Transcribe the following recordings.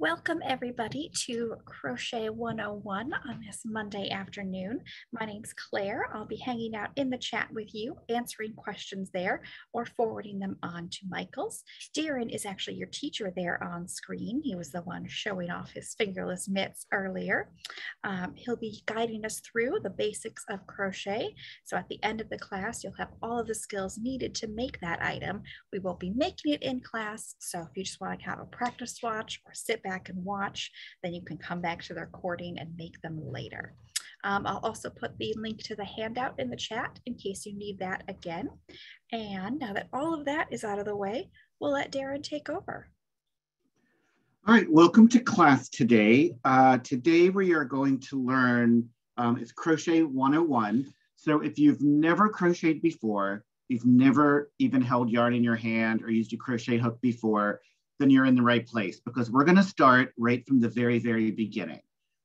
Welcome everybody to Crochet 101 on this Monday afternoon. My name's Claire. I'll be hanging out in the chat with you, answering questions there or forwarding them on to Michaels. Darrin is actually your teacher there on screen. He was the one showing off his fingerless mitts earlier. Um, he'll be guiding us through the basics of crochet. So at the end of the class, you'll have all of the skills needed to make that item. We will be making it in class. So if you just want to have a practice swatch or sit back and watch, then you can come back to the recording and make them later. Um, I'll also put the link to the handout in the chat in case you need that again. And now that all of that is out of the way, we'll let Darrin take over. All right, welcome to class today. Uh, today we are going to learn, um, it's Crochet 101. So if you've never crocheted before, you've never even held yarn in your hand or used a crochet hook before, then you're in the right place because we're going to start right from the very, very beginning.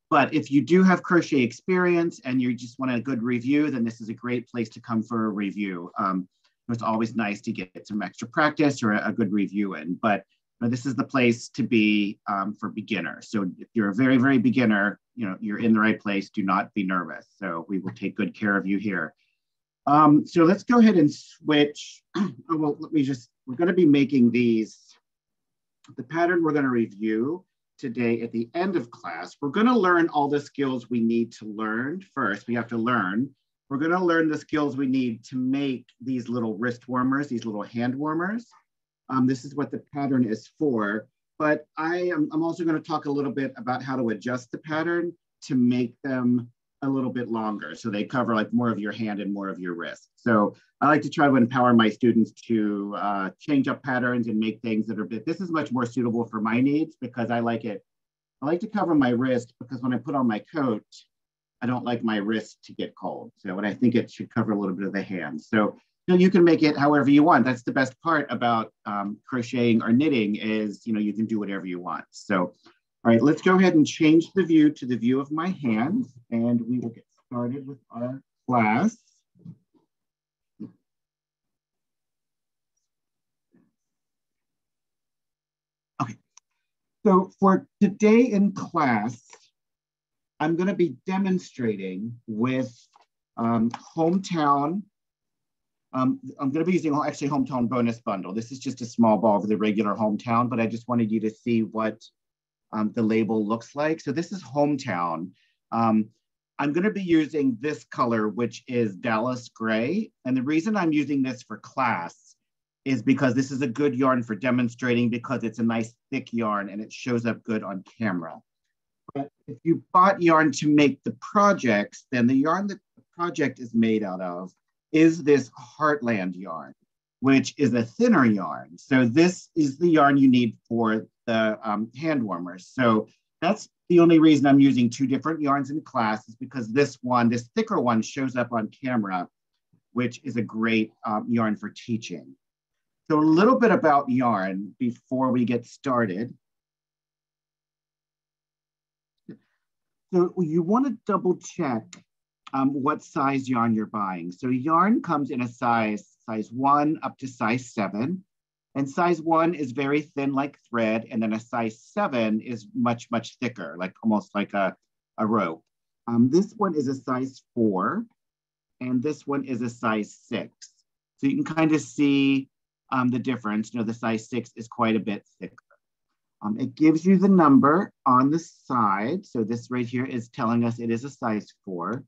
But if you do have crochet experience and you just want a good review, then this is a great place to come for a review. Um, it's always nice to get some extra practice or a, a good review in, but you know, this is the place to be um, for beginners. So if you're a very, very beginner, you know, you're in the right place. Do not be nervous. So we will take good care of you here. Um, so let's go ahead and switch. oh, well, let me just, we're going to be making these the pattern we're going to review today at the end of class, we're going to learn all the skills we need to learn first. We have to learn. We're going to learn the skills we need to make these little wrist warmers, these little hand warmers. Um, this is what the pattern is for. But I am, I'm also going to talk a little bit about how to adjust the pattern to make them a little bit longer. So they cover like more of your hand and more of your wrist. So I like to try to empower my students to uh, change up patterns and make things that are, bit, this is much more suitable for my needs because I like it. I like to cover my wrist because when I put on my coat, I don't like my wrist to get cold. So and I think it should cover a little bit of the hand. So you, know, you can make it however you want. That's the best part about um, crocheting or knitting is, you know, you can do whatever you want. So all right, let's go ahead and change the view to the view of my hand and we will get started with our class. Okay, so for today in class, I'm gonna be demonstrating with um, Hometown. Um, I'm gonna be using actually Hometown Bonus Bundle. This is just a small ball of the regular Hometown, but I just wanted you to see what um, the label looks like. So this is Hometown. Um, I'm going to be using this color, which is Dallas Gray. And the reason I'm using this for class is because this is a good yarn for demonstrating because it's a nice thick yarn and it shows up good on camera. But if you bought yarn to make the projects, then the yarn that the project is made out of is this Heartland yarn, which is a thinner yarn. So this is the yarn you need for the um, hand warmers. So that's the only reason I'm using two different yarns in class is because this one, this thicker one shows up on camera, which is a great um, yarn for teaching. So a little bit about yarn before we get started. So you want to double check um, what size yarn you're buying. So yarn comes in a size, size one up to size seven. And size one is very thin like thread. And then a size seven is much, much thicker, like almost like a, a rope. Um, this one is a size four, and this one is a size six. So you can kind of see um, the difference. You know, the size six is quite a bit thicker. Um, it gives you the number on the side. So this right here is telling us it is a size four.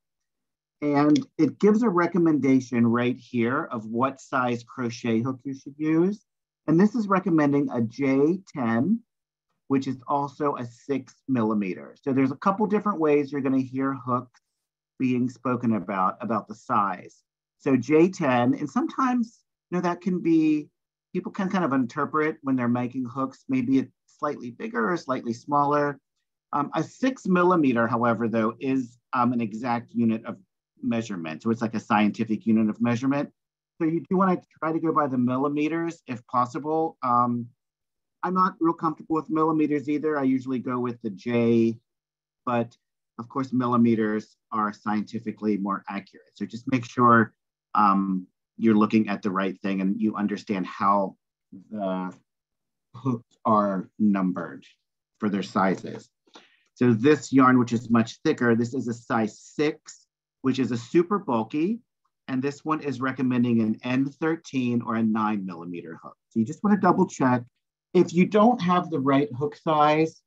And it gives a recommendation right here of what size crochet hook you should use. And this is recommending a J10, which is also a six millimeter. So there's a couple different ways you're gonna hear hooks being spoken about, about the size. So J10, and sometimes, you know, that can be, people can kind of interpret when they're making hooks, maybe it's slightly bigger or slightly smaller. Um, a six millimeter, however, though, is um, an exact unit of measurement. So it's like a scientific unit of measurement. So you do want to try to go by the millimeters if possible. Um, I'm not real comfortable with millimeters either. I usually go with the J, but of course, millimeters are scientifically more accurate. So just make sure um, you're looking at the right thing and you understand how the hooks are numbered. for their sizes. So this yarn, which is much thicker, this is a size six, which is a super bulky. And this one is recommending an N13 or a nine millimeter hook. So you just wanna double check. If you don't have the right hook size,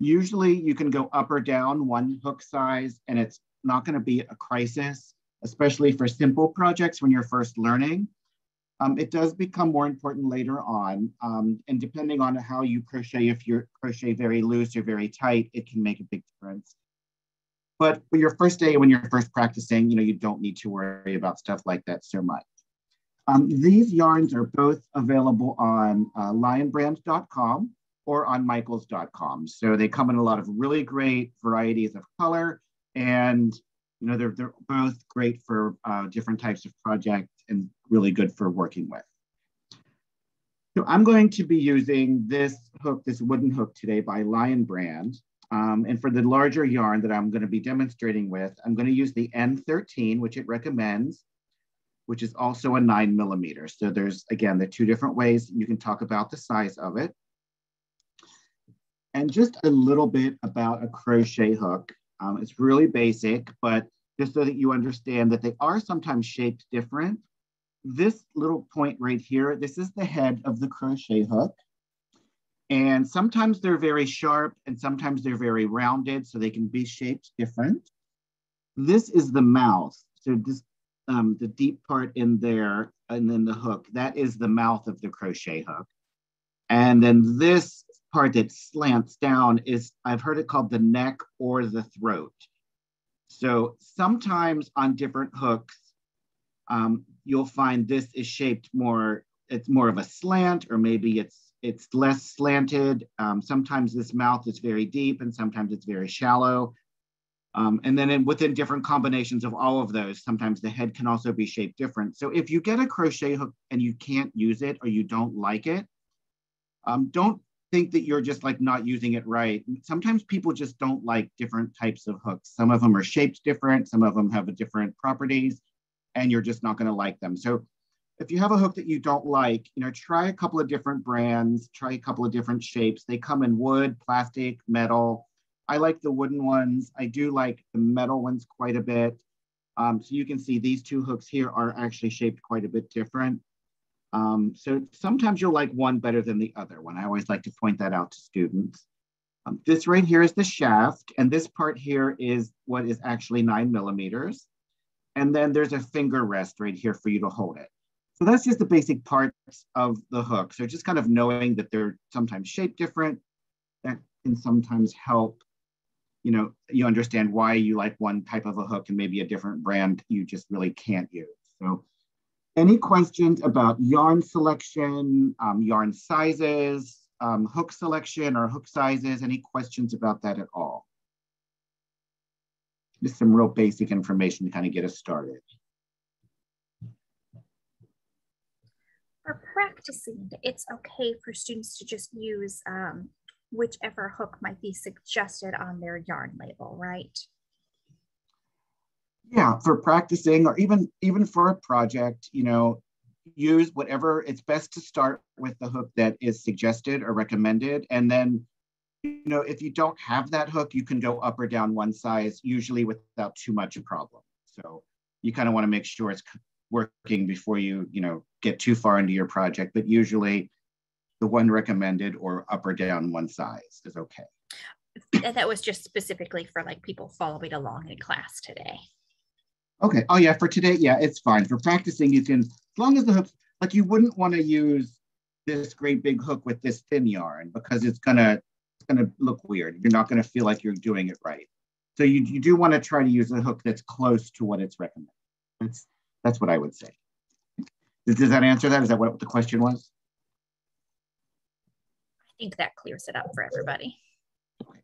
usually you can go up or down one hook size and it's not gonna be a crisis, especially for simple projects when you're first learning. Um, it does become more important later on. Um, and depending on how you crochet, if you crochet very loose or very tight, it can make a big difference. But for your first day, when you're first practicing, you know, you don't need to worry about stuff like that so much. Um, these yarns are both available on uh, lionbrand.com or on michaels.com. So they come in a lot of really great varieties of color and you know, they're, they're both great for uh, different types of projects and really good for working with. So I'm going to be using this hook, this wooden hook today by Lion Brand. Um, and for the larger yarn that I'm gonna be demonstrating with, I'm gonna use the N13, which it recommends, which is also a nine millimeter. So there's, again, the two different ways you can talk about the size of it. And just a little bit about a crochet hook. Um, it's really basic, but just so that you understand that they are sometimes shaped different. This little point right here, this is the head of the crochet hook. And sometimes they're very sharp and sometimes they're very rounded, so they can be shaped different. This is the mouth. So this, um, the deep part in there and then the hook, that is the mouth of the crochet hook. And then this part that slants down is, I've heard it called the neck or the throat. So sometimes on different hooks, um, you'll find this is shaped more, it's more of a slant or maybe it's it's less slanted. Um, sometimes this mouth is very deep and sometimes it's very shallow. Um, and then in, within different combinations of all of those, sometimes the head can also be shaped different. So if you get a crochet hook and you can't use it or you don't like it, um, don't think that you're just like not using it right. Sometimes people just don't like different types of hooks. Some of them are shaped different, some of them have different properties, and you're just not going to like them. So if you have a hook that you don't like, you know, try a couple of different brands, try a couple of different shapes. They come in wood, plastic, metal. I like the wooden ones. I do like the metal ones quite a bit. Um, so you can see these two hooks here are actually shaped quite a bit different. Um, so sometimes you'll like one better than the other one. I always like to point that out to students. Um, this right here is the shaft, and this part here is what is actually nine millimeters. And then there's a finger rest right here for you to hold it. So that's just the basic parts of the hook. So just kind of knowing that they're sometimes shaped different, that can sometimes help, you know, you understand why you like one type of a hook and maybe a different brand you just really can't use. So any questions about yarn selection, um, yarn sizes, um, hook selection or hook sizes? Any questions about that at all? Just some real basic information to kind of get us started. For practicing, it's okay for students to just use um, whichever hook might be suggested on their yarn label, right? yeah for practicing or even even for a project you know use whatever it's best to start with the hook that is suggested or recommended and then you know if you don't have that hook you can go up or down one size usually without too much a problem so you kind of want to make sure it's working before you you know get too far into your project but usually the one recommended or up or down one size is okay that was just specifically for like people following along in class today Okay. Oh yeah, for today, yeah, it's fine. For practicing, you can, as long as the hooks, like you wouldn't want to use this great big hook with this thin yarn because it's gonna it's gonna look weird. You're not gonna feel like you're doing it right. So you, you do want to try to use a hook that's close to what it's recommended. That's that's what I would say. Does, that answer that? Is that what the question was? I think that clears it up for everybody. Okay.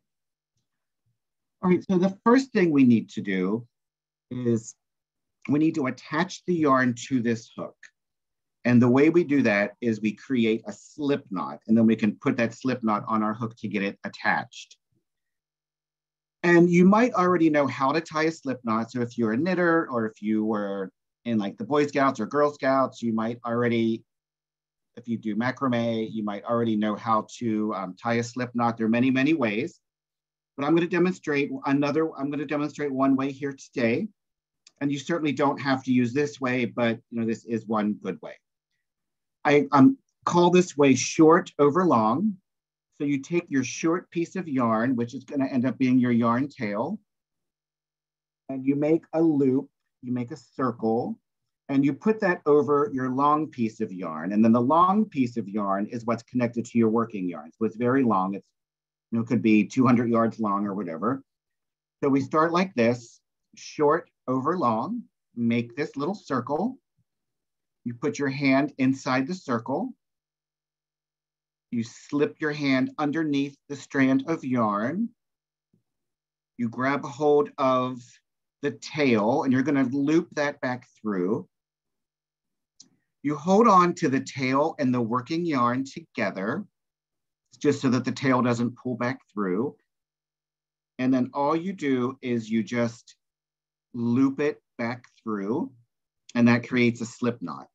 All right, so the first thing we need to do is we need to attach the yarn to this hook. And the way we do that is we create a slip knot and then we can put that slip knot on our hook to get it attached. And you might already know how to tie a slip knot. So if you're a knitter or if you were in like the Boy Scouts or Girl Scouts, you might already if you do macrame, you might already know how to um, tie a slip knot. There are many, many ways, but I'm going to demonstrate another, I'm going to demonstrate one way here today. And you certainly don't have to use this way, but you know, this is one good way. I um, call this way short over long. So you take your short piece of yarn, which is going to end up being your yarn tail, and you make a loop, you make a circle, and you put that over your long piece of yarn. And then the long piece of yarn is what's connected to your working yarn. So it's very long. It's, you know, could be 200 yards long or whatever. So we start like this, short over long, make this little circle. You put your hand inside the circle. You slip your hand underneath the strand of yarn. You grab hold of the tail and you're gonna loop that back through. You hold on to the tail and the working yarn together, just so that the tail doesn't pull back through. And then all you do is you just loop it back through, and that creates a slip knot.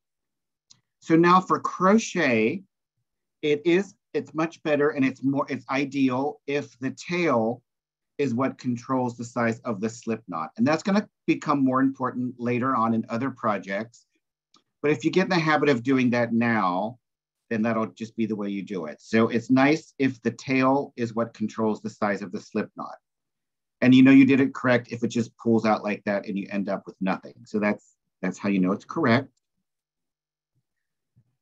So now for crochet, it is, it's much better and it's more, it's ideal if the tail is what controls the size of the slip knot. And that's gonna become more important later on in other projects but if you get in the habit of doing that now, then that'll just be the way you do it. So it's nice if the tail is what controls the size of the slip knot. And you know you did it correct if it just pulls out like that and you end up with nothing. So that's, that's how you know it's correct.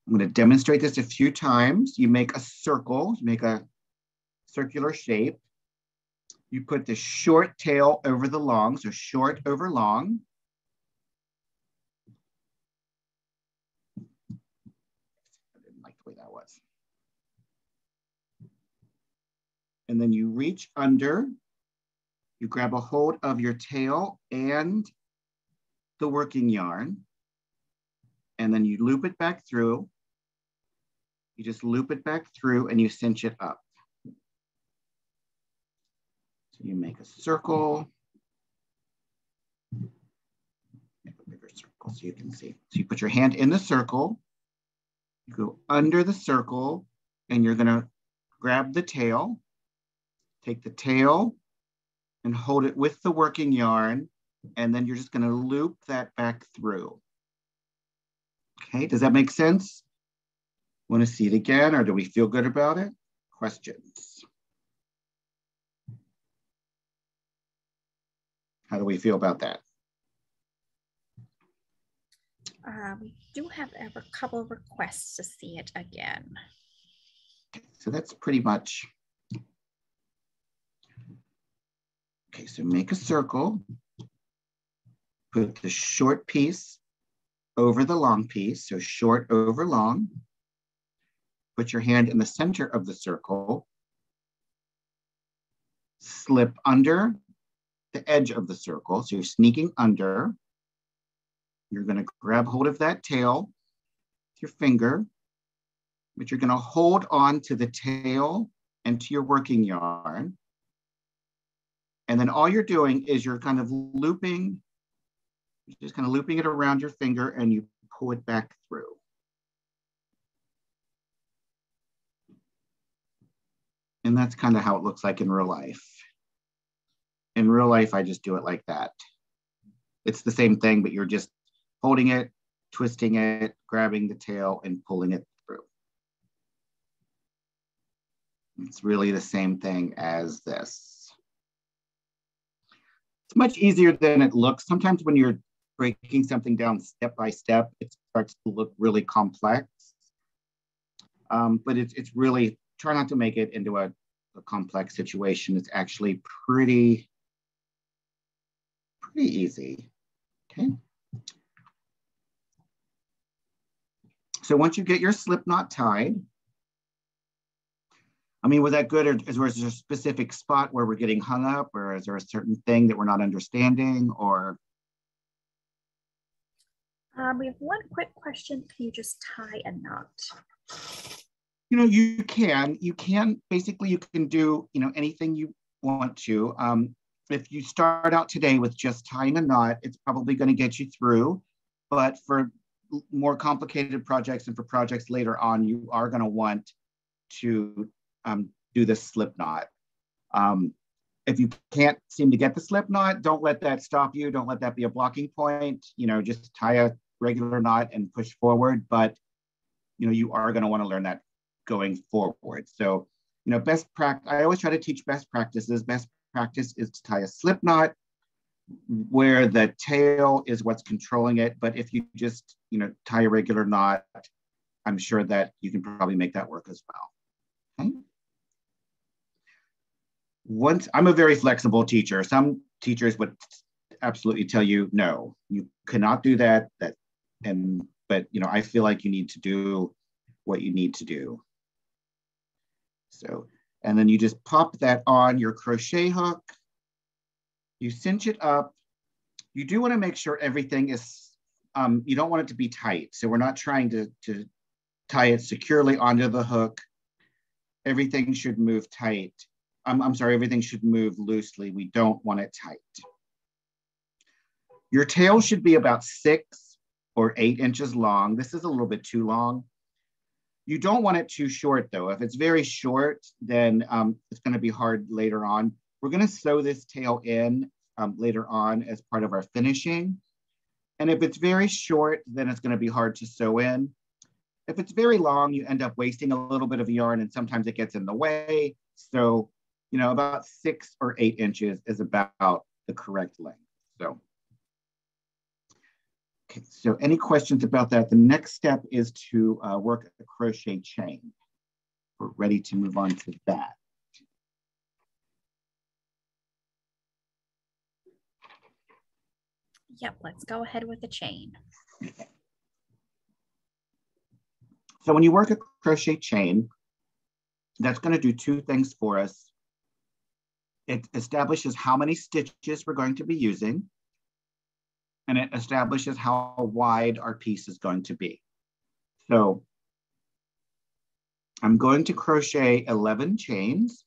I'm gonna demonstrate this a few times. You make a circle, you make a circular shape. You put the short tail over the long, so short over long. I didn't like the way that was. And then you reach under, you grab a hold of your tail and the working yarn, and then you loop it back through. You just loop it back through and you cinch it up. So you make a circle, make a bigger circle so you can see. So you put your hand in the circle, you go under the circle, and you're gonna grab the tail, Take the tail and hold it with the working yarn, and then you're just gonna loop that back through. Okay, does that make sense? Wanna see it again, or do we feel good about it? Questions? How do we feel about that? We do have a couple of requests to see it again. So that's pretty much Okay, so make a circle. Put the short piece over the long piece, so short over long. Put your hand in the center of the circle. Slip under the edge of the circle, so you're sneaking under. You're gonna grab hold of that tail with your finger, but you're gonna hold on to the tail and to your working yarn. And then all you're doing is you're kind of looping, just kind of looping it around your finger and you pull it back through. And that's kind of how it looks like in real life. In real life, I just do it like that. It's the same thing, but you're just holding it, twisting it, grabbing the tail and pulling it through. It's really the same thing as this it's much easier than it looks. Sometimes when you're breaking something down step by step, it starts to look really complex. Um, but it's, it's really, try not to make it into a, a complex situation. It's actually pretty, pretty easy, okay? So once you get your slip knot tied, I mean, was that good, or is, there a specific spot where we're getting hung up, or is there a certain thing that we're not understanding, or? Um, we have one quick question. Can you just tie a knot? You know, you can. You can basically you can do you know anything you want to. Um, if you start out today with just tying a knot, it's probably going to get you through. But for more complicated projects and for projects later on, you are gonna want to um, do the slip knot. Um, if you can't seem to get the slip knot, don't let that stop you. Don't let that be a blocking point. You know, just tie a regular knot and push forward. But you know, you are going to want to learn that going forward. So, you know, best practice. I always try to teach best practices. Best practice is to tie a slip knot where the tail is what's controlling it. But if you just, you know, tie a regular knot, I'm sure that you can probably make that work as well. Okay once I'm a very flexible teacher. Some teachers would absolutely tell you, no, you cannot do that. That and but you know, I feel like you need to do what you need to do. So, and then you just pop that on your crochet hook. You cinch it up. You do want to make sure everything is, um, you don't want it to be tight. So we're not trying to, to tie it securely onto the hook. Everything should move tight. I'm, I'm sorry, everything should move loosely. We don't want it tight. Your tail should be about six or eight inches long. This is a little bit too long. You don't want it too short though. If it's very short, then um, it's gonna be hard later on. We're gonna sew this tail in um, later on as part of our finishing. And if it's very short, then it's gonna be hard to sew in. If it's very long, you end up wasting a little bit of yarn and sometimes it gets in the way. So you know, about six or eight inches is about the correct length. So, okay, so any questions about that? The next step is to uh, work a crochet chain. We're ready to move on to that. Yep, let's go ahead with the chain. So when you work a crochet chain, that's going to do two things for us. It establishes how many stitches we're going to be using, and it establishes how wide our piece is going to be. So I'm going to crochet 11 chains,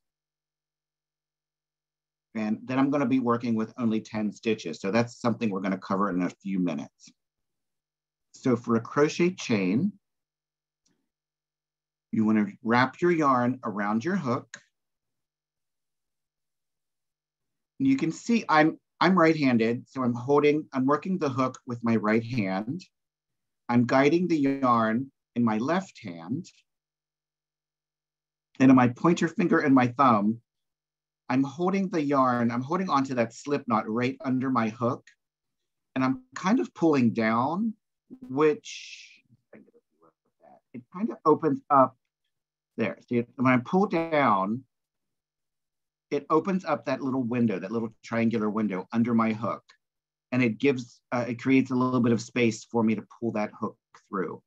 and then I'm gonna be working with only 10 stitches. So that's something we're gonna cover in a few minutes. So for a crochet chain, you wanna wrap your yarn around your hook And you can see I'm, I'm right-handed, so I'm holding, I'm working the hook with my right hand. I'm guiding the yarn in my left hand. And in my pointer finger and my thumb, I'm holding the yarn, I'm holding onto that slip knot right under my hook. And I'm kind of pulling down, which it kind of opens up there. See, when I pull down, it opens up that little window, that little triangular window under my hook. And it gives, uh, it creates a little bit of space for me to pull that hook through.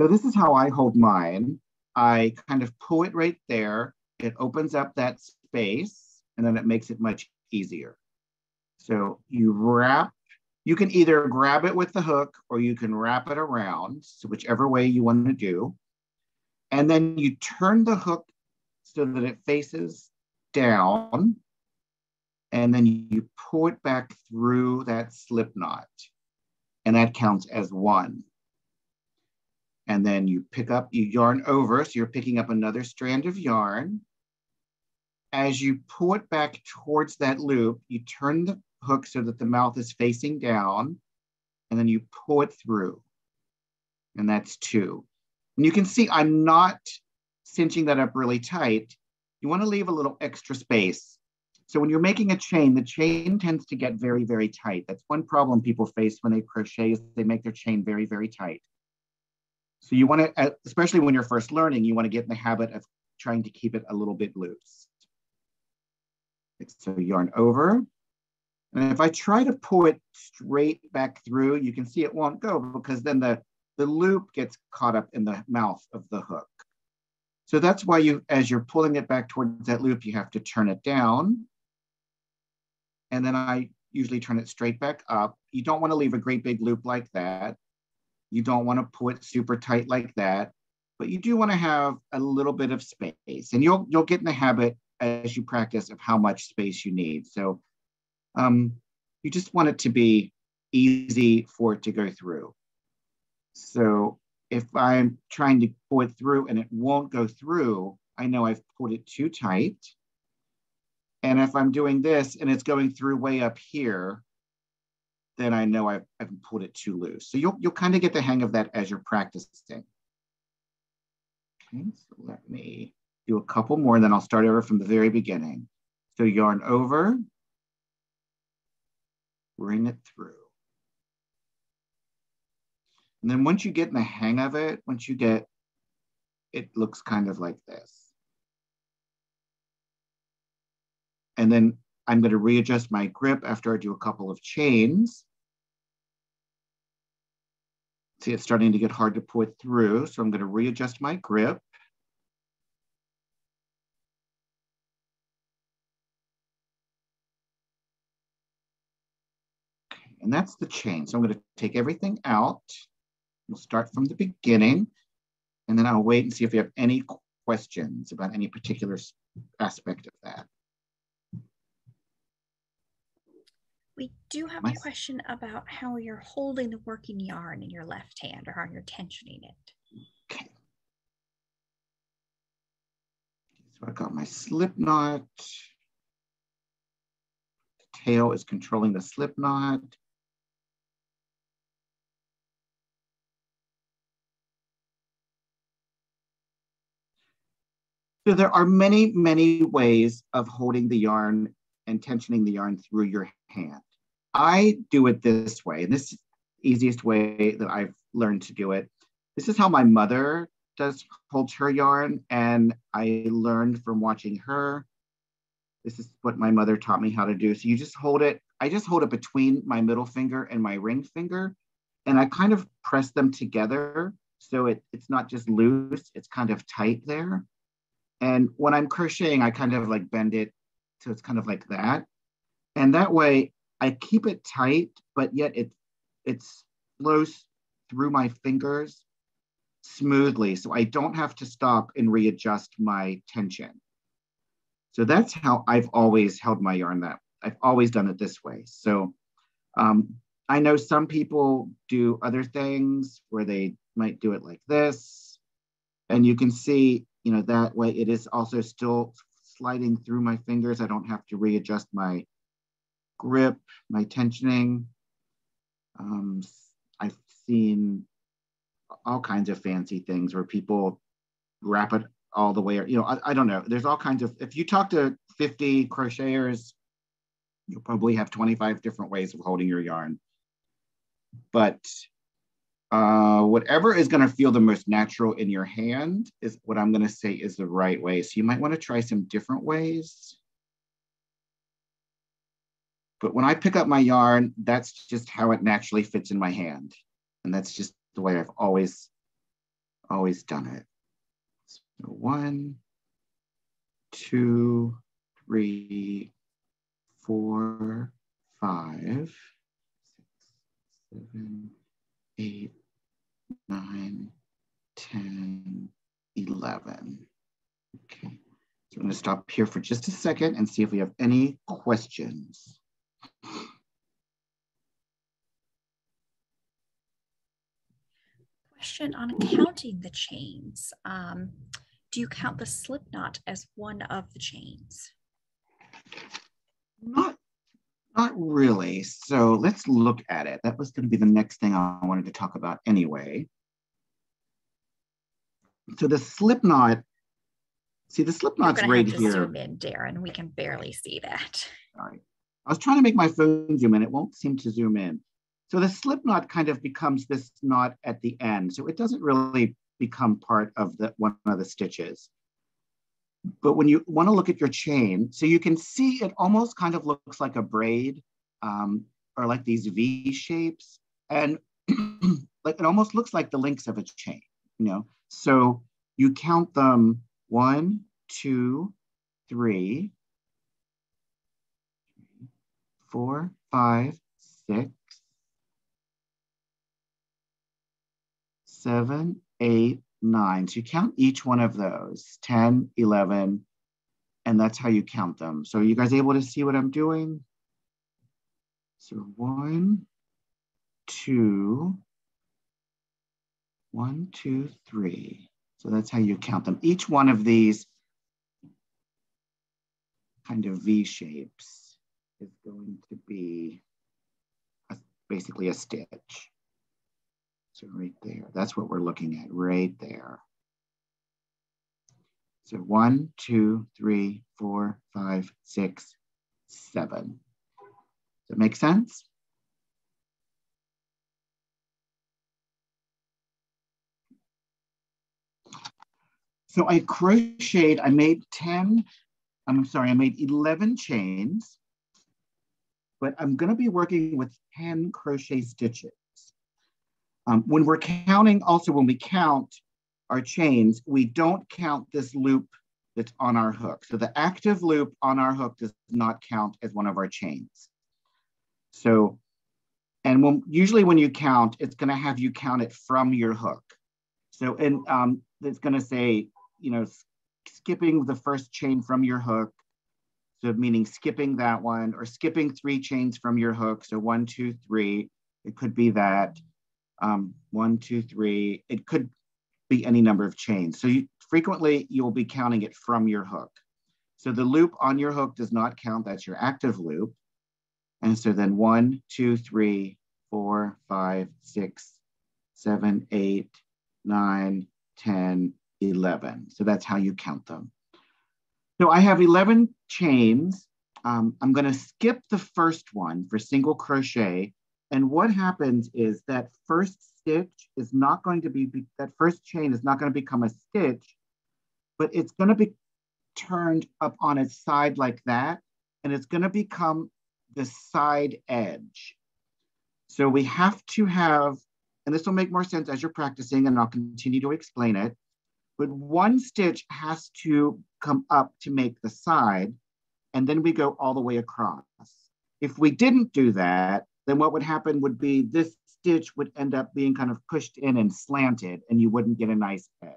So this is how I hold mine. I kind of pull it right there. It opens up that space and then it makes it much easier. So you wrap, you can either grab it with the hook or you can wrap it around, so whichever way you want to do. And then you turn the hook so that it faces down and then you pull it back through that slip knot and that counts as one. And then you pick up, you yarn over, so you're picking up another strand of yarn. As you pull it back towards that loop, you turn the hook so that the mouth is facing down, and then you pull it through. And that's two. And you can see I'm not cinching that up really tight you want to leave a little extra space. So when you're making a chain, the chain tends to get very, very tight. That's one problem people face when they crochet is they make their chain very, very tight. So you want to, uh, especially when you're first learning, you want to get in the habit of trying to keep it a little bit loose. So yarn over. And if I try to pull it straight back through, you can see it won't go because then the, the loop gets caught up in the mouth of the hook. So that's why you, as you're pulling it back towards that loop, you have to turn it down. And then I usually turn it straight back up. You don't want to leave a great big loop like that. You don't want to pull it super tight like that, but you do want to have a little bit of space and you'll, you'll get in the habit as you practice of how much space you need. So um, you just want it to be easy for it to go through. So if I'm trying to pull it through and it won't go through, I know I've pulled it too tight. And if I'm doing this and it's going through way up here, then I know I've, I've pulled it too loose. So you'll, you'll kind of get the hang of that as you're practicing. Okay, so let me do a couple more and then I'll start over from the very beginning. So yarn over, bring it through. And then once you get in the hang of it, once you get, it looks kind of like this. And then I'm going to readjust my grip after I do a couple of chains. See, it's starting to get hard to pull it through. So I'm going to readjust my grip. and that's the chain. So I'm going to take everything out. We'll start from the beginning, and then I'll wait and see if you have any questions about any particular aspect of that. We do have a question about how you're holding the working yarn in your left hand or how you're tensioning it. Okay. So I've got my slip knot. The tail is controlling the slip knot. So there are many, many ways of holding the yarn and tensioning the yarn through your hand. I do it this way, and this is the easiest way that I've learned to do it. This is how my mother does holds her yarn, and I learned from watching her. This is what my mother taught me how to do. So you just hold it, I just hold it between my middle finger and my ring finger, and I kind of press them together so it, it's not just loose, it's kind of tight there. And when I'm crocheting, I kind of like bend it so it's kind of like that. And that way I keep it tight, but yet it, it flows through my fingers smoothly. So I don't have to stop and readjust my tension. So that's how I've always held my yarn that I've always done it this way. So um, I know some people do other things where they might do it like this. And you can see you know, that way it is also still sliding through my fingers. I don't have to readjust my grip, my tensioning. Um, I've seen all kinds of fancy things where people wrap it all the way, or, you know, I, I don't know. There's all kinds of, if you talk to 50 crocheters, you'll probably have 25 different ways of holding your yarn. But uh, whatever is going to feel the most natural in your hand is what I'm going to say is the right way. So you might want to try some different ways. But when I pick up my yarn, that's just how it naturally fits in my hand. And that's just the way I've always, always done it. So one, two, three, four, five, six, seven, eight, nine, 10, 11. Okay, so I'm gonna stop here for just a second and see if we have any questions. Question on counting the chains. Um, do you count the slip knot as one of the chains? Not not really. So let's look at it. That was going to be the next thing I wanted to talk about anyway. So the slip knot, see the slip knot's right here. Zoom in, Darrin. We can barely see that. Sorry. I was trying to make my phone zoom in. It won't seem to zoom in. So the slip knot kind of becomes this knot at the end. So it doesn't really become part of the one of the stitches. But when you want to look at your chain, so you can see it almost kind of looks like a braid um, or like these V shapes. And like it almost looks like the links of a chain, you know? So you count them one, two, three, four, five, six, seven, eight, nine. So you count each one of those 10, 11, and that's how you count them. So you guys able to see what I'm doing? So one, two, One, two, three. So that's how you count them. Each one of these kind of V shapes is going to be a, basically a stitch. So right there, that's what we're looking at right there. So one, two, three, four, five, six, seven. Does that make sense? So I crocheted, I made 10, I'm sorry, I made 11 chains, but I'm gonna be working with 10 crochet stitches. Um, when we're counting, also when we count our chains, we don't count this loop that's on our hook. So the active loop on our hook does not count as one of our chains. So, and when, usually when you count, it's gonna have you count it from your hook. So, and um, it's gonna say you know, skipping the first chain from your hook, so meaning skipping that one, or skipping three chains from your hook. So one, two, three, it could be that. Um, one, two, three, it could be any number of chains. So you, frequently you'll be counting it from your hook. So the loop on your hook does not count, that's your active loop. And so then one, two, three, four, five, six, seven, eight, nine, 10, 11. So that's how you count them. So I have 11 chains. Um, I'm going to skip the first one for single crochet. And what happens is that first stitch is not going to be, that first chain is not going to become a stitch, but it's going to be turned up on its side like that. And it's going to become the side edge. So we have to have, and this will make more sense as you're practicing, and I'll continue to explain it but one stitch has to come up to make the side, and then we go all the way across. If we didn't do that, then what would happen would be this stitch would end up being kind of pushed in and slanted, and you wouldn't get a nice edge.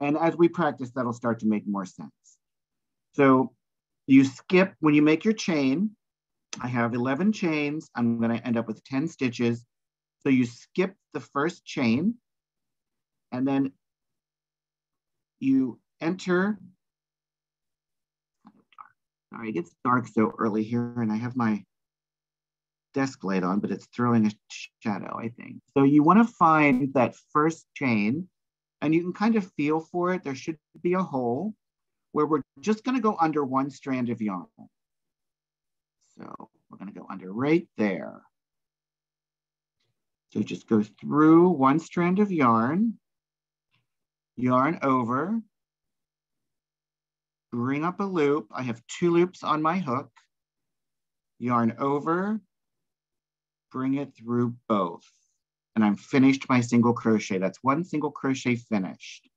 And as we practice, that'll start to make more sense. So you skip, when you make your chain, I have 11 chains. I'm gonna end up with 10 stitches. So you skip the first chain, and then you enter, sorry, it gets dark so early here and I have my desk light on, but it's throwing a shadow, I think. So you wanna find that first chain and you can kind of feel for it. There should be a hole where we're just gonna go under one strand of yarn. So we're gonna go under right there. So just go through one strand of yarn yarn over, bring up a loop. I have two loops on my hook, yarn over, bring it through both. And I'm finished my single crochet. That's one single crochet finished.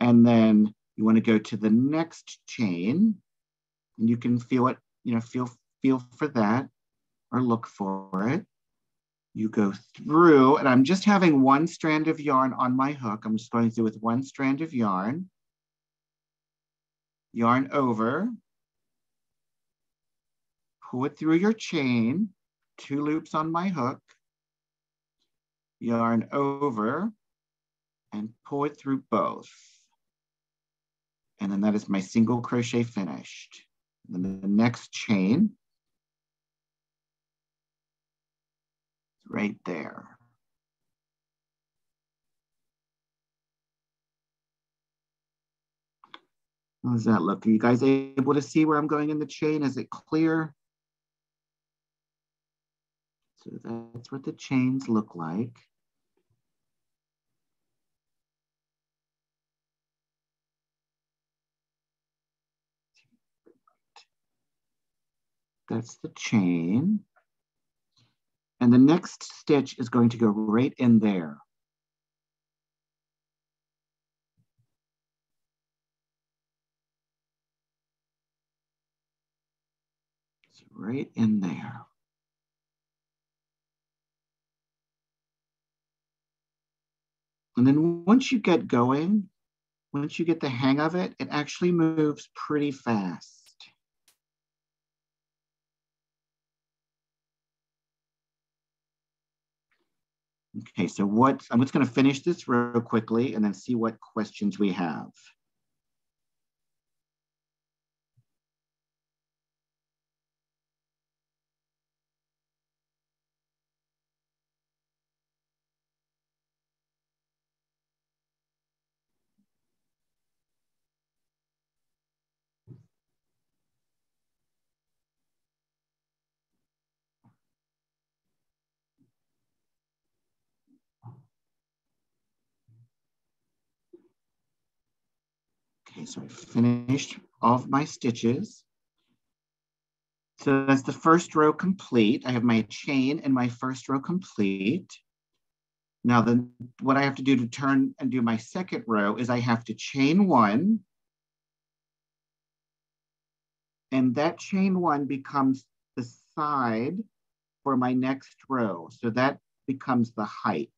And then you wanna go to the next chain and you can feel it, you know, feel, feel for that or look for it you go through, and I'm just having one strand of yarn on my hook. I'm just going through with one strand of yarn. Yarn over, pull it through your chain, two loops on my hook, yarn over, and pull it through both. And then that is my single crochet finished. Then the next chain, right there. How does that look? Are you guys able to see where I'm going in the chain? Is it clear? So that's what the chains look like. That's the chain. And the next stitch is going to go right in there. Right in there. And then once you get going, once you get the hang of it, it actually moves pretty fast. Okay, so what, I'm just gonna finish this real quickly and then see what questions we have. Okay, so I finished all of my stitches. So that's the first row complete. I have my chain and my first row complete. Now then what I have to do to turn and do my second row is I have to chain one. And that chain one becomes the side for my next row. So that becomes the height.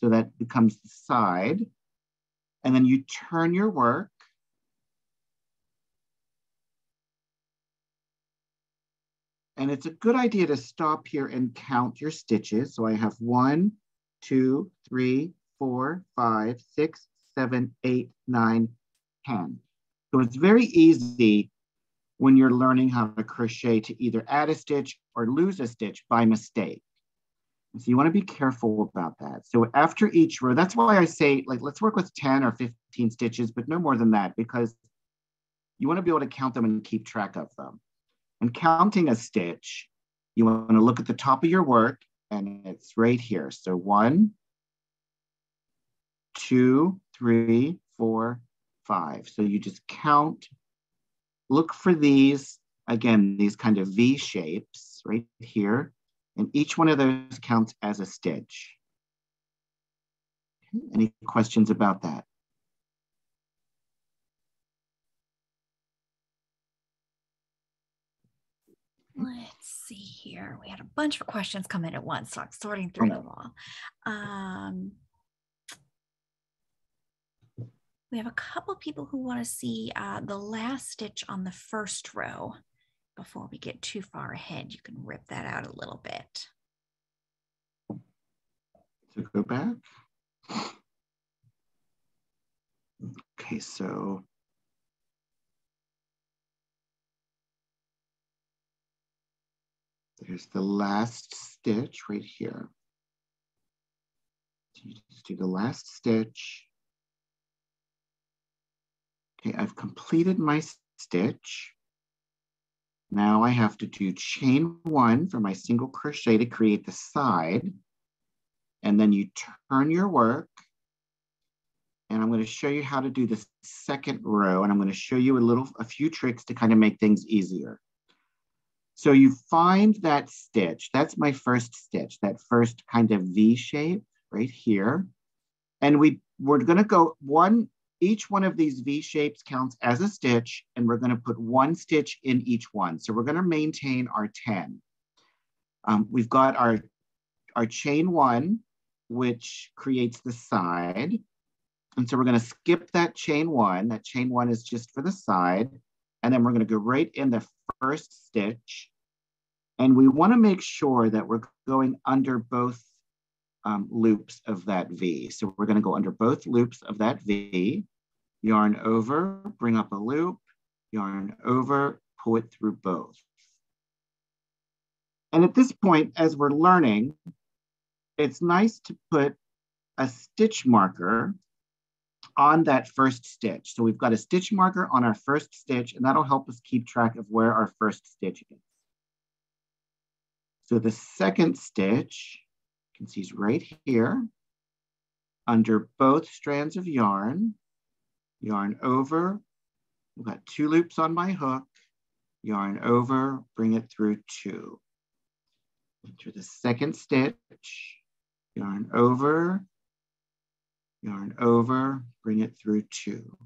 So that becomes the side. And then you turn your work And it's a good idea to stop here and count your stitches. So I have one, two, three, four, five, six, seven, eight, nine, ten. So it's very easy when you're learning how to crochet to either add a stitch or lose a stitch by mistake. So you want to be careful about that. So after each row, that's why I say, like, let's work with 10 or 15 stitches, but no more than that, because you want to be able to count them and keep track of them. And counting a stitch, you want to look at the top of your work and it's right here. So one, two, three, four, five. So you just count, look for these, again, these kind of V shapes right here. And each one of those counts as a stitch. Any questions about that? Here. We had a bunch of questions come in at once, so I'm sorting through them all. Um, we have a couple people who want to see uh, the last stitch on the first row. Before we get too far ahead, you can rip that out a little bit. So go back. Okay, so There's the last stitch right here. So you just do the last stitch. Okay, I've completed my stitch. Now I have to do chain one for my single crochet to create the side. And then you turn your work. And I'm going to show you how to do the second row. And I'm going to show you a little, a few tricks to kind of make things easier. So you find that stitch, that's my first stitch, that first kind of V shape right here. And we, we're gonna go one, each one of these V shapes counts as a stitch and we're gonna put one stitch in each one. So we're gonna maintain our 10. Um, we've got our, our chain one, which creates the side. And so we're gonna skip that chain one. That chain one is just for the side. And then we're gonna go right in the first stitch. And we wanna make sure that we're going under both um, loops of that V. So we're gonna go under both loops of that V, yarn over, bring up a loop, yarn over, pull it through both. And at this point, as we're learning, it's nice to put a stitch marker on that first stitch. So we've got a stitch marker on our first stitch, and that'll help us keep track of where our first stitch is. So the second stitch, you can see is right here, under both strands of yarn, yarn over, we've got two loops on my hook, yarn over, bring it through two. Enter the second stitch, yarn over, yarn over, bring it through two.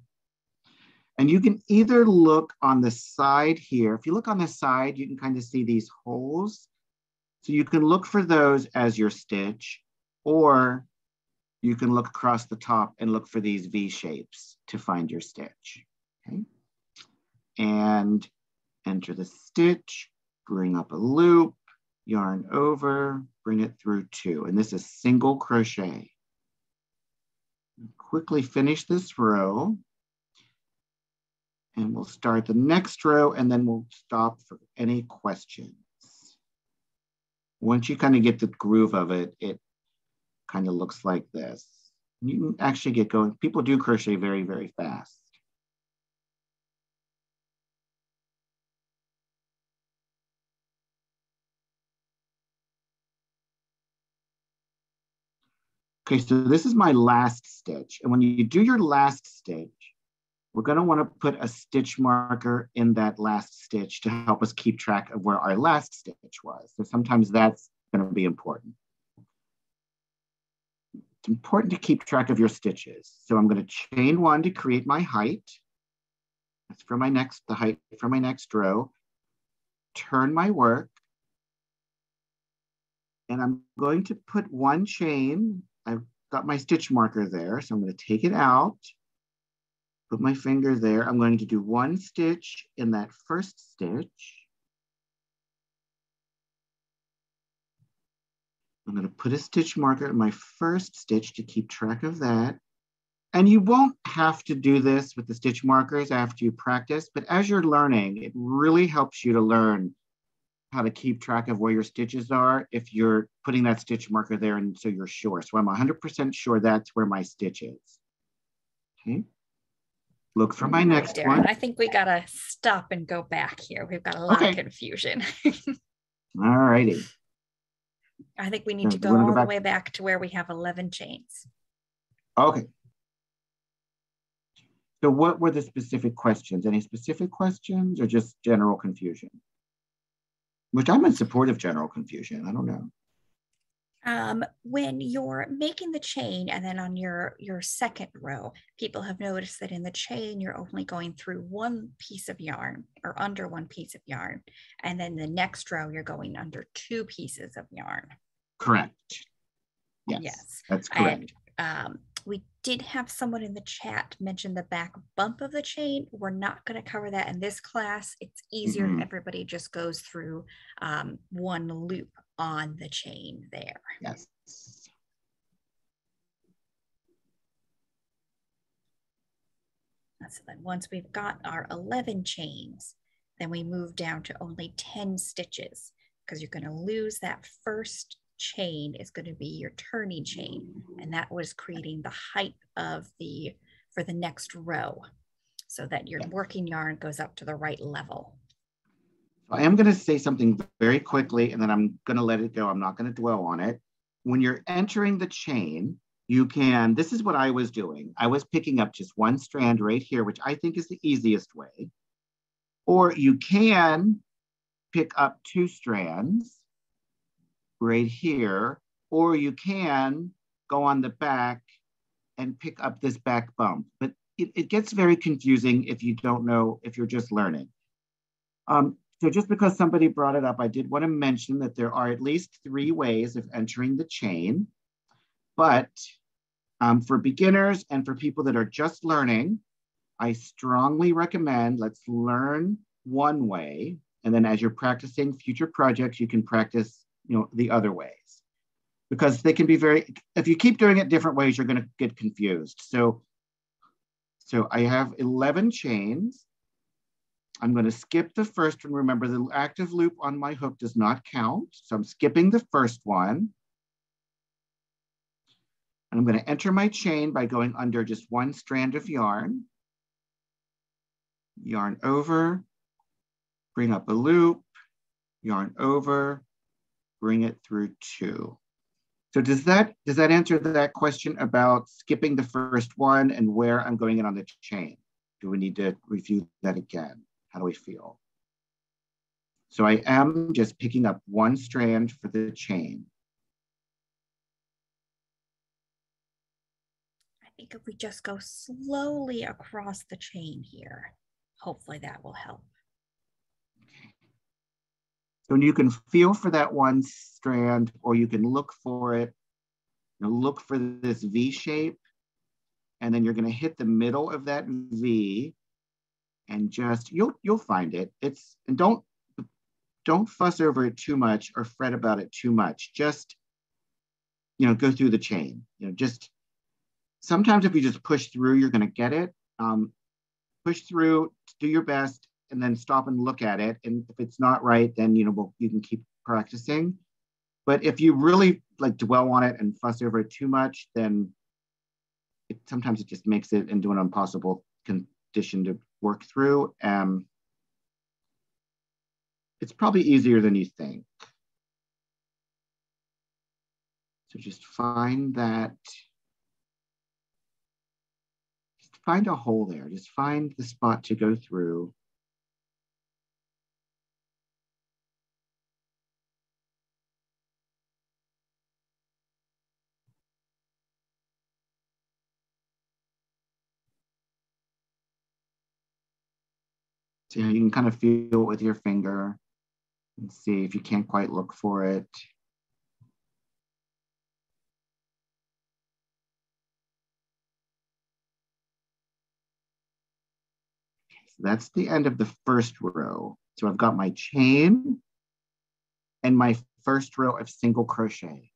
And you can either look on the side here. If you look on the side, you can kind of see these holes. So you can look for those as your stitch, or you can look across the top and look for these V shapes to find your stitch, okay? And enter the stitch, bring up a loop, yarn over, bring it through two. And this is single crochet. Quickly finish this row. And we'll start the next row and then we'll stop for any questions. Once you kind of get the groove of it, it kind of looks like this. You can actually get going. People do crochet very, very fast. Okay, so this is my last stitch. And when you do your last stitch, we're gonna wanna put a stitch marker in that last stitch to help us keep track of where our last stitch was. So sometimes that's gonna be important. It's important to keep track of your stitches. So I'm gonna chain one to create my height. That's for my next, the height for my next row. Turn my work. And I'm going to put one chain I've got my stitch marker there, so I'm going to take it out, put my finger there. I'm going to do one stitch in that first stitch. I'm going to put a stitch marker in my first stitch to keep track of that. And you won't have to do this with the stitch markers after you practice, but as you're learning, it really helps you to learn how to keep track of where your stitches are if you're putting that stitch marker there and so you're sure. So I'm 100% sure that's where my stitch is. Okay. Look for my next Darrin, one. I think we gotta stop and go back here. We've got a lot okay. of confusion. all righty. I think we need to go all go the way back to where we have 11 chains. Okay. So what were the specific questions? Any specific questions or just general confusion? Which I'm in support of general confusion. I don't know. Um, when you're making the chain and then on your your second row, people have noticed that in the chain you're only going through one piece of yarn or under one piece of yarn, and then the next row you're going under two pieces of yarn. Correct. Yes, yes. that's correct. And, um, did have someone in the chat mention the back bump of the chain. We're not going to cover that in this class. It's easier mm-hmm. if everybody just goes through um, one loop on the chain there. Yes. So then once we've got our 11 chains, then we move down to only 10 stitches because you're going to lose that first chain is going to be your turning chain. And that was creating the height of the, for the next row so that your working yarn goes up to the right level. I am going to say something very quickly and then I'm going to let it go. I'm not going to dwell on it. When you're entering the chain, you can, this is what I was doing. I was picking up just one strand right here, which I think is the easiest way. Or you can pick up two strands right here, or you can go on the back and pick up this back bump. But it, it gets very confusing if you don't know, if you're just learning. Um, so just because somebody brought it up, I did want to mention that there are at least three ways of entering the chain. But um, for beginners and for people that are just learning, I strongly recommend let's learn one way. And then as you're practicing future projects, you can practice you know, the other ways. Because they can be very, if you keep doing it different ways, you're gonna get confused. So, so I have 11 chains. I'm gonna skip the first one. Remember the active loop on my hook does not count. So I'm skipping the first one. And I'm gonna enter my chain by going under just one strand of yarn. Yarn over, bring up a loop, yarn over, bring it through two. So does that does that answer that question about skipping the first one and where I'm going in on the chain? Do we need to review that again? How do we feel? So I am just picking up one strand for the chain. I think if we just go slowly across the chain here, hopefully that will help. So you can feel for that one strand or you can look for it, you look for this V shape, and then you're gonna hit the middle of that V and just, you'll, you'll find it. It's, and don't, don't fuss over it too much or fret about it too much. Just, you know, go through the chain. You know, just sometimes if you just push through, you're going to get it. Um, push through, do your best, and then stop and look at it. And if it's not right, then you know you can keep practicing. But if you really like dwell on it and fuss over it too much, then it, sometimes it just makes it into an impossible condition to work through. Um, it's probably easier than you think. So just find that, just find a hole there. Just find the spot to go through. So you can kind of feel it with your finger and see if you can't quite look for it. That's the end of the first row. So I've got my chain and my first row of single crochet.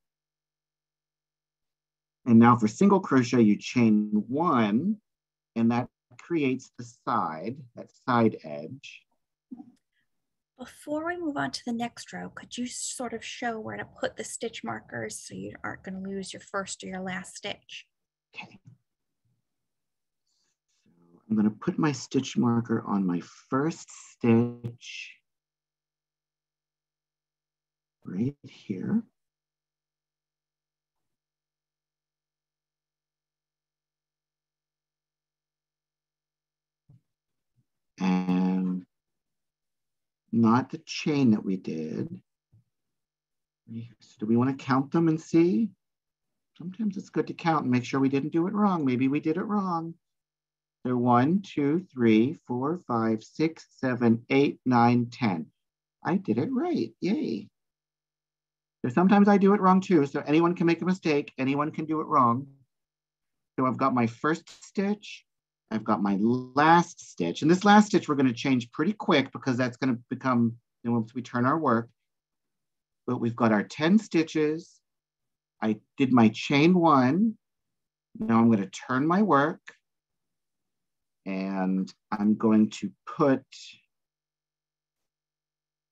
And now for single crochet, you chain one, and that creates the side, that side edge. Before we move on to the next row, could you sort of show where to put the stitch markers so you aren't going to lose your first or your last stitch? Okay. So I'm going to put my stitch marker on my first stitch right here. And not the chain that we did. So do we want to count them and see? Sometimes it's good to count and make sure we didn't do it wrong. Maybe we did it wrong. So one, two, three, four, five, six, seven, eight, nine, ten. I did it right. Yay. So sometimes I do it wrong too. So anyone can make a mistake. Anyone can do it wrong. So I've got my first stitch, I've got my last stitch. And this last stitch we're going to change pretty quick because that's going to become, you know, once we turn our work. But we've got our 10 stitches. I did my chain one. Now I'm going to turn my work. And I'm going to put,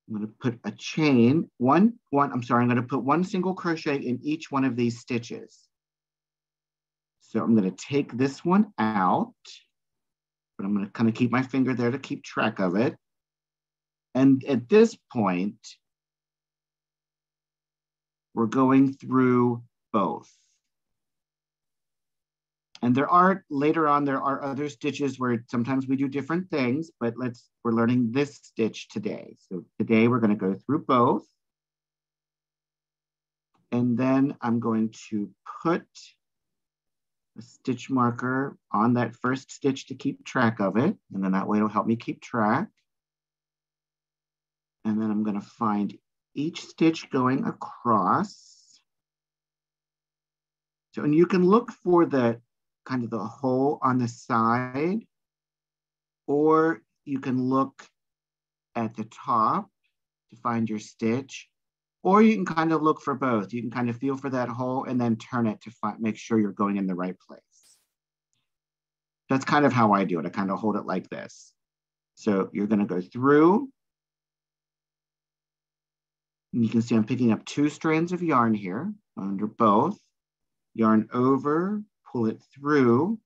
I'm going to put a chain, one, one, I'm sorry, I'm going to put one single crochet in each one of these stitches. So I'm going to take this one out, but I'm going to kind of keep my finger there to keep track of it. And at this point, we're going through both. And there are, later on, there are other stitches where sometimes we do different things, but let's, we're learning this stitch today. So today we're gonna go through both. And then I'm going to put a stitch marker on that first stitch to keep track of it. And then that way it'll help me keep track. And then I'm gonna find each stitch going across. So, and you can look for the kind of the hole on the side, or you can look at the top to find your stitch, or you can kind of look for both. You can kind of feel for that hole and then turn it to find, make sure you're going in the right place. That's kind of how I do it. I kind of hold it like this. So you're gonna go through. And you can see I'm picking up two strands of yarn here under both. Yarn over, pull it through.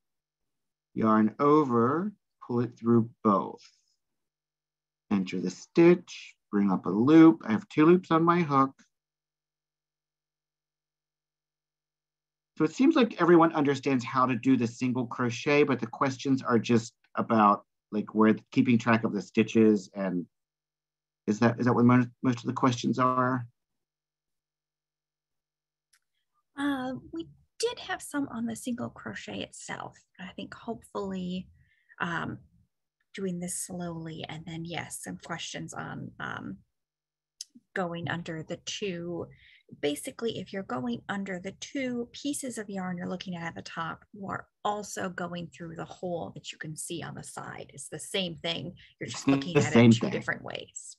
Yarn over, pull it through both. Enter the stitch, bring up a loop. I have two loops on my hook. So it seems like everyone understands how to do the single crochet, but the questions are just about like where keeping track of the stitches and is that is that what most, of the questions are? Uh, we did have some on the single crochet itself. I think hopefully um, doing this slowly. And then, yes, some questions on um, going under the two. Basically, if you're going under the two pieces of yarn you're looking at at the top, you are also going through the hole that you can see on the side. It's the same thing. You're just looking at it two thing. different ways.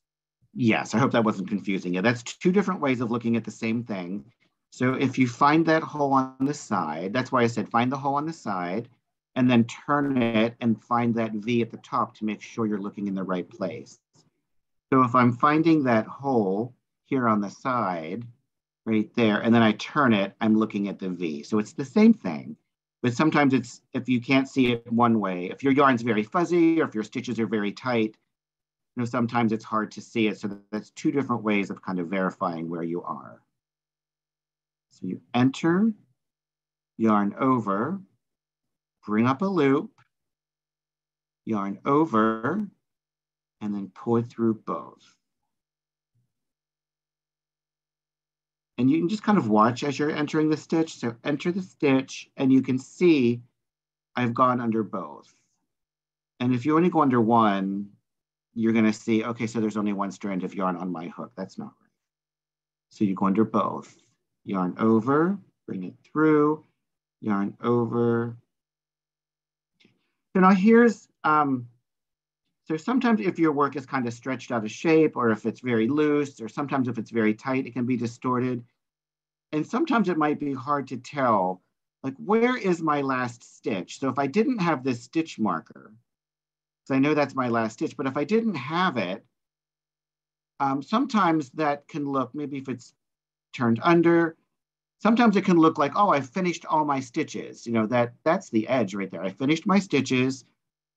yes, I hope that wasn't confusing. Yeah, that's two different ways of looking at the same thing. So if you find that hole on the side, that's why I said find the hole on the side and then turn it and find that V at the top to make sure you're looking in the right place. So if I'm finding that hole here on the side, right there, and then I turn it, I'm looking at the V. So it's the same thing, but sometimes it's, if you can't see it one way, if your yarn's very fuzzy or if your stitches are very tight, you know, sometimes it's hard to see it. So that's two different ways of kind of verifying where you are. So you enter, yarn over, bring up a loop, yarn over, and then pull it through both. And you can just kind of watch as you're entering the stitch. So enter the stitch and you can see I've gone under both. And if you only go under one, you're gonna see, okay, so there's only one strand of yarn on my hook. That's not right. So you go under both. Yarn over, bring it through, yarn over. So now here's, um, so sometimes if your work is kind of stretched out of shape or if it's very loose or sometimes if it's very tight, it can be distorted. And sometimes it might be hard to tell, like where is my last stitch? So if I didn't have this stitch marker, so I know that's my last stitch, but if I didn't have it, um, sometimes that can look, maybe if it's turned under, sometimes it can look like, oh, I finished all my stitches. You know, that that's the edge right there. I finished my stitches.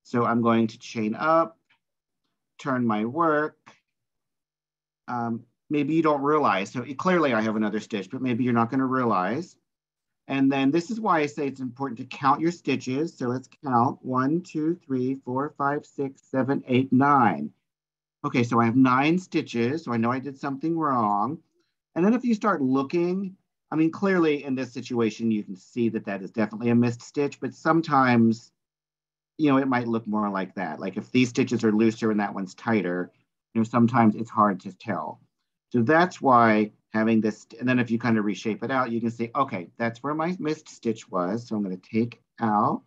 So I'm going to chain up, turn my work. Um, maybe you don't realize. So clearly I have another stitch, but maybe you're not gonna realize. And then this is why I say it's important to count your stitches. So let's count one, two, three, four, five, six, seven, eight, nine. Okay, so I have nine stitches. So I know I did something wrong. And then if you start looking, I mean, clearly in this situation, you can see that that is definitely a missed stitch, but sometimes you know, it might look more like that. Like if these stitches are looser and that one's tighter, you know, sometimes it's hard to tell. So that's why having this, and then if you kind of reshape it out, you can see, okay, that's where my missed stitch was. So I'm gonna take out,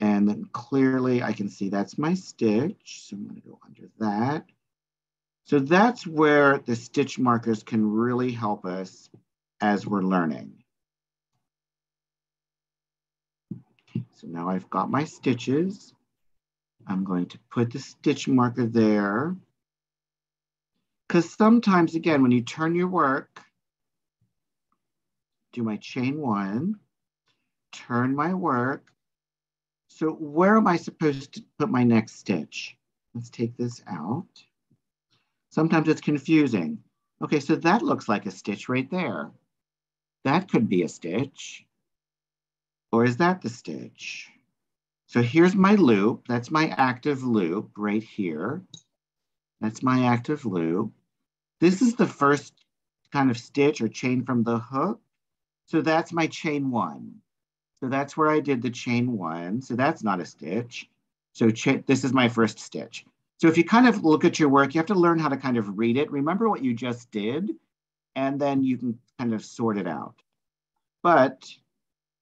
and then clearly I can see that's my stitch. So I'm gonna go under that. So that's where the stitch markers can really help us as we're learning. So now I've got my stitches. I'm going to put the stitch marker there. Because sometimes, again, when you turn your work, do my chain one, turn my work. So where am I supposed to put my next stitch? Let's take this out. Sometimes it's confusing. Okay, so that looks like a stitch right there. That could be a stitch. Or is that the stitch? So here's my loop. That's my active loop right here. That's my active loop. This is the first kind of stitch or chain from the hook. So that's my chain one. So that's where I did the chain one. So that's not a stitch. So this is my first stitch. So if you kind of look at your work, you have to learn how to kind of read it. Remember what you just did, and then you can kind of sort it out. But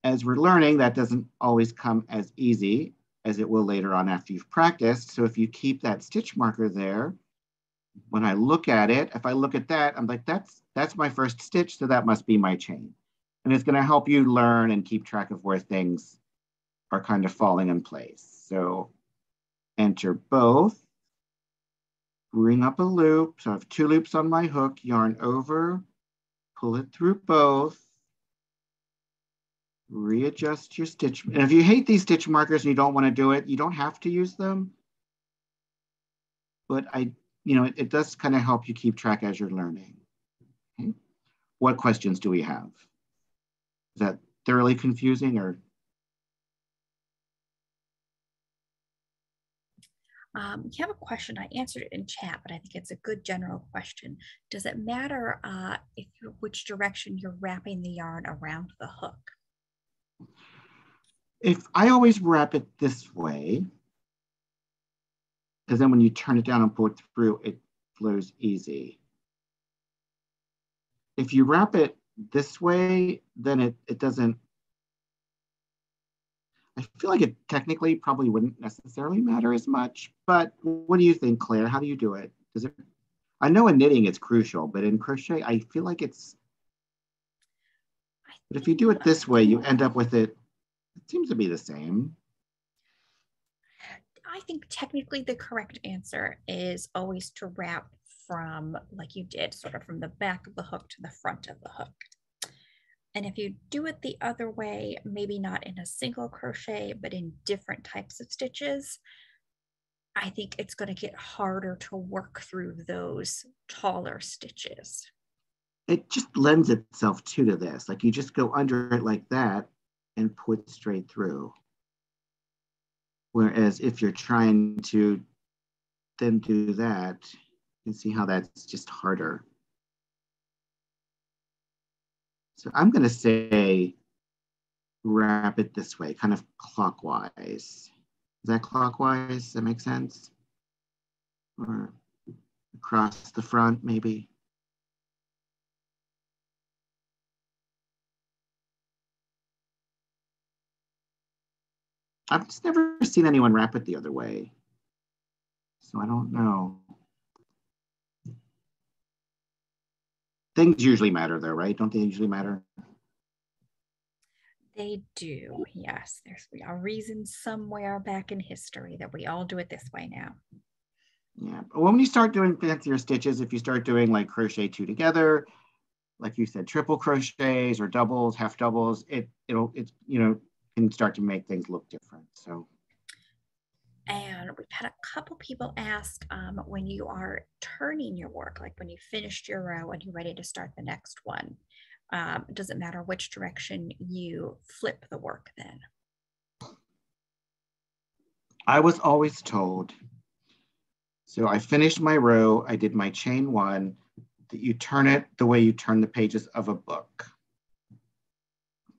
as we're learning, that doesn't always come as easy as it will later on after you've practiced. So if you keep that stitch marker there, when I look at it, if I look at that, I'm like, that's, that's my first stitch, so that must be my chain. And it's gonna help you learn and keep track of where things are kind of falling in place. So enter both, bring up a loop. So I have two loops on my hook, yarn over, pull it through both, readjust your stitch. And if you hate these stitch markers and you don't want to do it, you don't have to use them. But I, you know, it, it does kind of help you keep track as you're learning. Okay. What questions do we have? Is that thoroughly confusing or? Um, you have a question. I answered it in chat, but I think it's a good general question. Does it matter uh, if which direction you're wrapping the yarn around the hook? If I always wrap it this way, because then when you turn it down and pull it through, it flows easy. If you wrap it this way, then it, it doesn't, I feel like it technically probably wouldn't necessarily matter as much, but what do you think, Claire? How do you do it? Does it? I know in knitting it's crucial, but in crochet, I feel like it's. But if you do it this way, you end up with it. It seems to be the same. I think technically the correct answer is always to wrap from, like you did, sort of from the back of the hook to the front of the hook. And if you do it the other way, maybe not in a single crochet, but in different types of stitches, I think it's going to get harder to work through those taller stitches. It just lends itself to, to this. Like you just go under it like that and put straight through. Whereas if you're trying to then do that, you can see how that's just harder. So I'm going to say wrap it this way, kind of clockwise. Is that clockwise? Does that make sense? Or across the front, maybe? I've just never seen anyone wrap it the other way. So I don't know. Things usually matter though, right? Don't they usually matter? They do, yes. There's a reason somewhere back in history that we all do it this way now. Yeah, but when you start doing fancier stitches, if you start doing like crochet two together, like you said, triple crochets or doubles, half doubles, it it'll it's you know can start to make things look different. So and we've had a couple people ask um, when you are turning your work, like when you finished your row and you're ready to start the next one, um, does it matter which direction you flip the work then? I was always told, so I finished my row, I did my chain one, that you turn it the way you turn the pages of a book.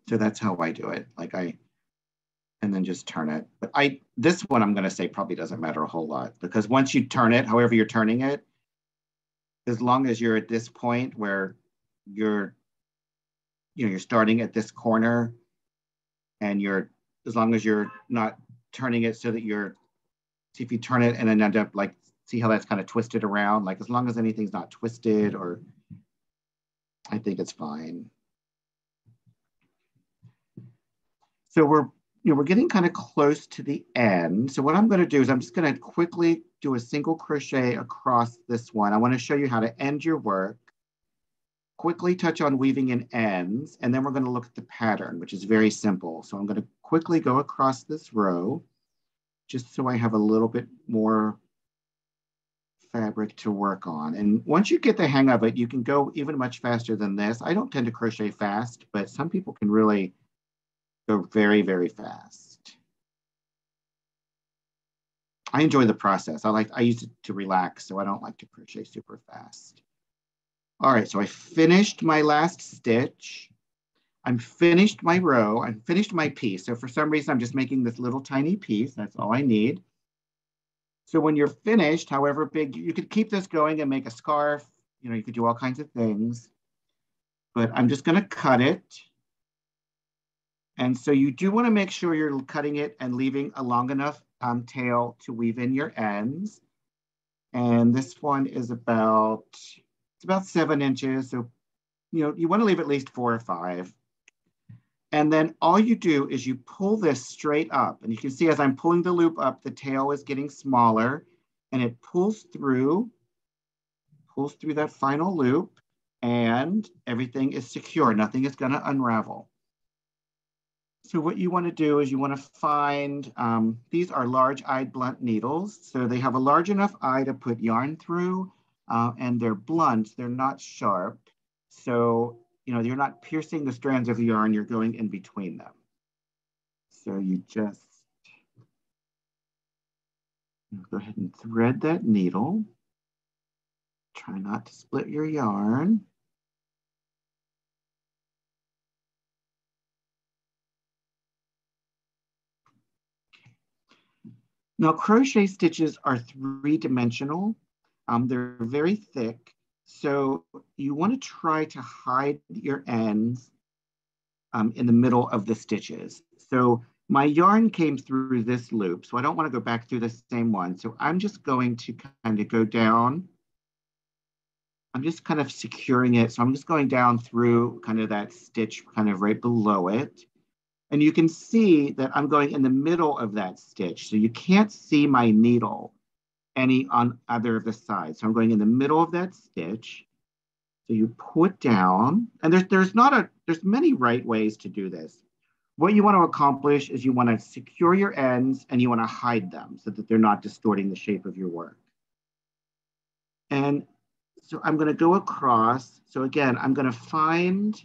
So that's how I do it. Like I and then just turn it. But I this one I'm going to say probably doesn't matter a whole lot because once you turn it, however you're turning it, as long as you're at this point where you're you know you're starting at this corner and you're as long as you're not turning it so that you're see if you turn it and then end up like see how that's kind of twisted around like as long as anything's not twisted or I think it's fine. So we're you know, we're getting kind of close to the end. So what I'm going to do is I'm just going to quickly do a single crochet across this one. I want to show you how to end your work, quickly touch on weaving in ends, and then we're going to look at the pattern, which is very simple. So I'm going to quickly go across this row just so I have a little bit more fabric to work on. And once you get the hang of it, you can go even much faster than this. I don't tend to crochet fast, but some people can really go very, very fast. I enjoy the process. I like, I use it to relax, so I don't like to crochet super fast. All right, so I finished my last stitch. I'm finished my row. I'm finished my piece. So for some reason, I'm just making this little tiny piece. That's all I need. So when you're finished, however big, you could keep this going and make a scarf. You know, you could do all kinds of things. But I'm just gonna cut it. And so you do want to make sure you're cutting it and leaving a long enough um, tail to weave in your ends. And this one is about, it's about seven inches. So, you know, you want to leave at least four or five. And then all you do is you pull this straight up. And you can see as I'm pulling the loop up, the tail is getting smaller and it pulls through, pulls through that final loop and everything is secure. Nothing is going to unravel. So what you want to do is you want to find, um, these are large eyed blunt needles. So they have a large enough eye to put yarn through uh, and they're blunt, they're not sharp. So, you know, you're not piercing the strands of yarn, you're going in between them. So you just go ahead and thread that needle. Try not to split your yarn. Now, crochet stitches are three-dimensional. Um, they're very thick. So you want to try to hide your ends um, in the middle of the stitches. So my yarn came through this loop, so I don't want to go back through the same one. So I'm just going to kind of go down I'm just kind of securing it. So I'm just going down through kind of that stitch kind of right below it. And you can see that I'm going in the middle of that stitch. So you can't see my needle any on either of the sides. So I'm going in the middle of that stitch. So you put down and there's, there's not a, there's many right ways to do this. What you want to accomplish is you want to secure your ends and you want to hide them so that they're not distorting the shape of your work. And so I'm going to go across. So again, I'm going to find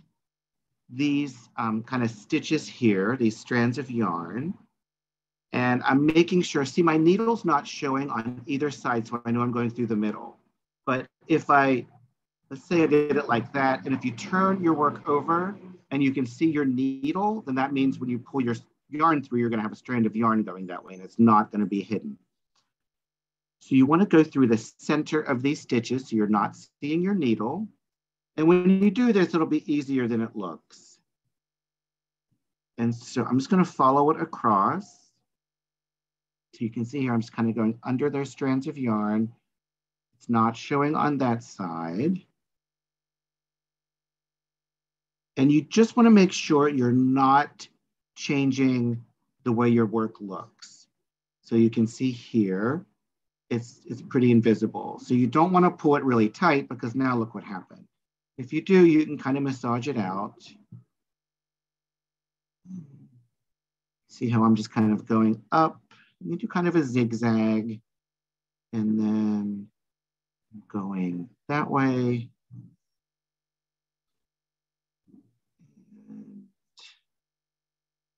these um, kind of stitches here, these strands of yarn. And I'm making sure, see my needle's not showing on either side, so I know I'm going through the middle. But if I, let's say I did it like that, and if you turn your work over and you can see your needle, then that means when you pull your yarn through, you're gonna have a strand of yarn going that way and it's not gonna be hidden. So you wanna go through the center of these stitches so you're not seeing your needle. And when you do this, it'll be easier than it looks. And so I'm just gonna follow it across. So you can see here, I'm just kind of going under those strands of yarn. It's not showing on that side. And you just wanna make sure you're not changing the way your work looks. So you can see here, it's, it's pretty invisible. So you don't want to pull it really tight because now look what happened. If you do, you can kind of massage it out. See how I'm just kind of going up. You do kind of a zigzag and then going that way.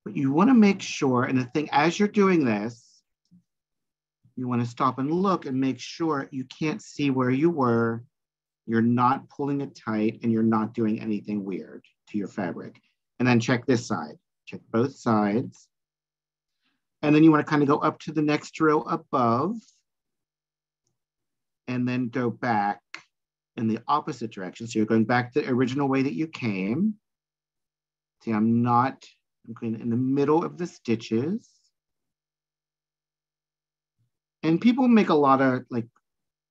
But you want to make sure, and the thing, as you're doing this, you want to stop and look and make sure you can't see where you were. You're not pulling it tight and you're not doing anything weird to your fabric. And then check this side, check both sides. And then you want to kind of go up to the next row above and then go back in the opposite direction. So you're going back the original way that you came. See, I'm not, I'm going in the middle of the stitches and people make a lot of like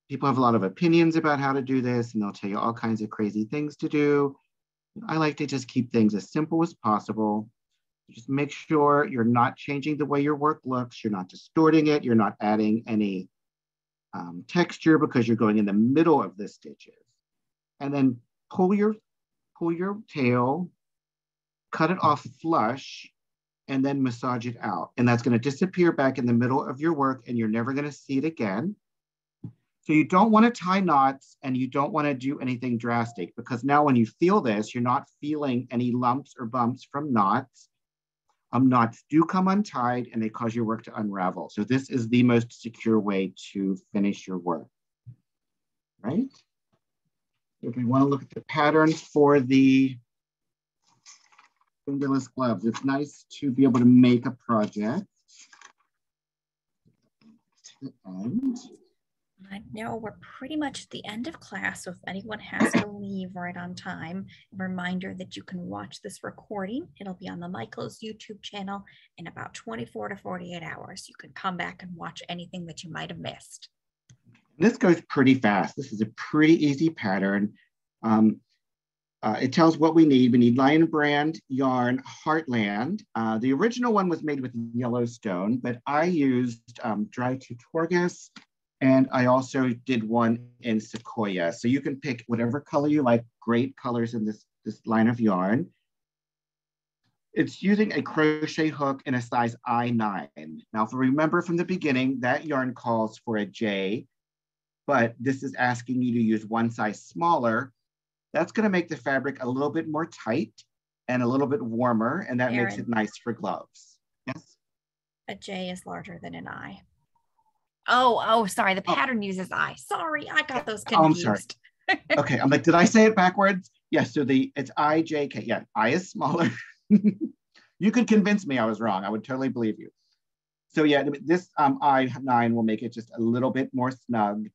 people have a lot of opinions about how to do this and they'll tell you all kinds of crazy things to do. I like to just keep things as simple as possible. Just make sure you're not changing the way your work looks. You're not distorting it. You're not adding any um, texture because you're going in the middle of the stitches. And then pull your pull your tail cut it off flush and then massage it out. And that's going to disappear back in the middle of your work and you're never going to see it again. So you don't want to tie knots and you don't want to do anything drastic because now when you feel this, you're not feeling any lumps or bumps from knots. Um, knots do come untied and they cause your work to unravel. So this is the most secure way to finish your work, right? If we want to look at the pattern for the fingerless gloves. It's nice to be able to make a project. And I know we're pretty much at the end of class, so if anyone has to leave right on time, a reminder that you can watch this recording. It'll be on the Michaels YouTube channel in about 24 to 48 hours. You can come back and watch anything that you might have missed. This goes pretty fast. This is a pretty easy pattern. Um, uh, it tells what we need. We need Lion Brand yarn Heartland. Uh, the original one was made with Yellowstone, but I used um, Dry Tortugas, and I also did one in Sequoia. So you can pick whatever color you like, great colors in this, this line of yarn. It's using a crochet hook in a size I9. Now, if you remember from the beginning, that yarn calls for a J, but this is asking you to use one size smaller that's going to make the fabric a little bit more tight and a little bit warmer, and that Aaron, makes it nice for gloves. Yes? A J is larger than an I. Oh, oh, sorry. The oh. pattern oh. uses I. Sorry, I got those confused. Oh, I'm sorry. okay, I'm like, did I say it backwards? Yes, so the it's I J K. Yeah, I is smaller. you could convince me I was wrong. I would totally believe you. So yeah, this um, I9 will make it just a little bit more snug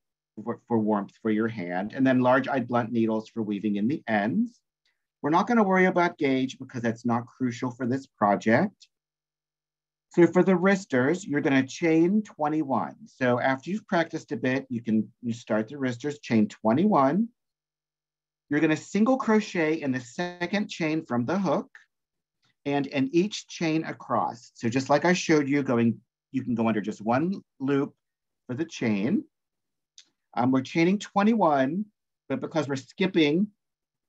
for, for warmth for your hand, and then large-eyed blunt needles for weaving in the ends. We're not gonna worry about gauge because that's not crucial for this project. So for the wristers, you're gonna chain 21. So after you've practiced a bit, you can you start the wristers, chain 21, you're gonna single crochet in the second chain from the hook and in each chain across. So just like I showed you going, you can go under just one loop for the chain. Um, we're chaining 21, but because we're skipping,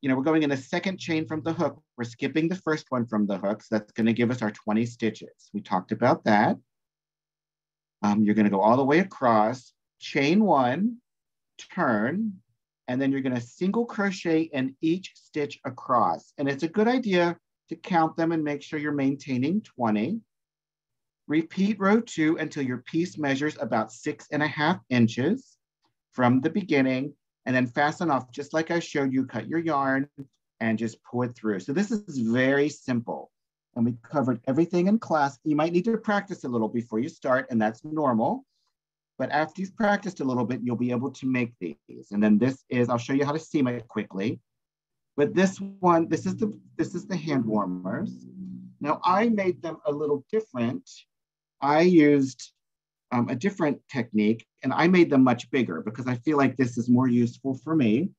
you know, we're going in a second chain from the hook, we're skipping the first one from the hook. So that's gonna give us our 20 stitches. We talked about that. Um, you're gonna go all the way across, chain one, turn, and then you're gonna single crochet in each stitch across. And it's a good idea to count them and make sure you're maintaining 20. Repeat row two until your piece measures about six and a half inches from the beginning and then fasten off just like I showed you, cut your yarn and just pull it through. So this is very simple. And we covered everything in class. You might need to practice a little before you start and that's normal. But after you've practiced a little bit, you'll be able to make these. And then this is, I'll show you how to seam it quickly. But this one, this is the this is the hand warmers. Now I made them a little different. I used um, a different technique and I made them much bigger because I feel like this is more useful for me.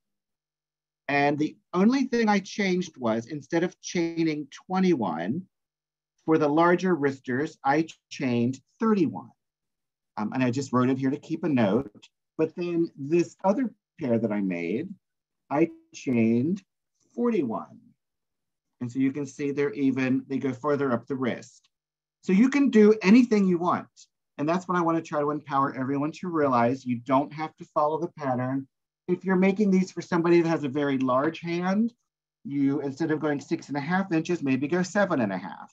And the only thing I changed was instead of chaining 21, for the larger wristers, I chained 31. Um, and I just wrote it here to keep a note. But then this other pair that I made, I chained 41. And so you can see they're even, they go further up the wrist. So you can do anything you want. And that's what I want to try to empower everyone to realize. You don't have to follow the pattern. If you're making these for somebody that has a very large hand, you, instead of going six and a half inches, maybe go seven and a half.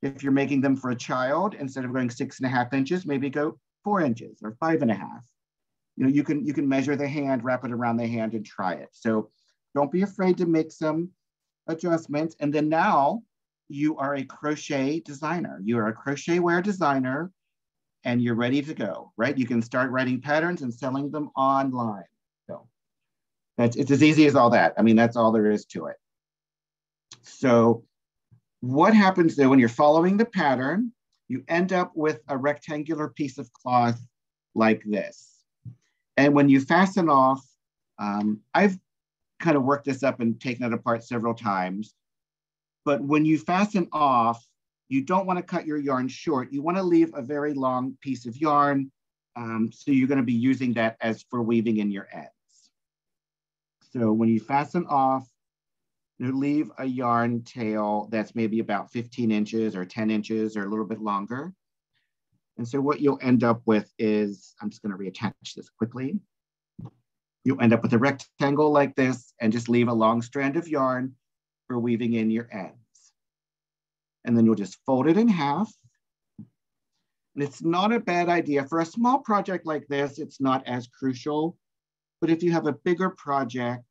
If you're making them for a child, instead of going six and a half inches, maybe go four inches or five and a half. You know, you can, you can measure the hand, wrap it around the hand and try it. So don't be afraid to make some adjustments. And then now you are a crochet designer. You are a crochet wear designer and you're ready to go, right? You can start writing patterns and selling them online. So that's, it's as easy as all that. I mean, that's all there is to it. So what happens though when you're following the pattern, you end up with a rectangular piece of cloth like this. And when you fasten off, um, I've kind of worked this up and taken it apart several times. But when you fasten off, you don't want to cut your yarn short. You want to leave a very long piece of yarn. Um, so you're going to be using that as for weaving in your ends. So when you fasten off, you leave a yarn tail that's maybe about 15 inches or 10 inches or a little bit longer. And so what you'll end up with is, I'm just going to reattach this quickly you end up with a rectangle like this and just leave a long strand of yarn for weaving in your ends. And then you'll just fold it in half. And it's not a bad idea. For a small project like this, it's not as crucial. But if you have a bigger project,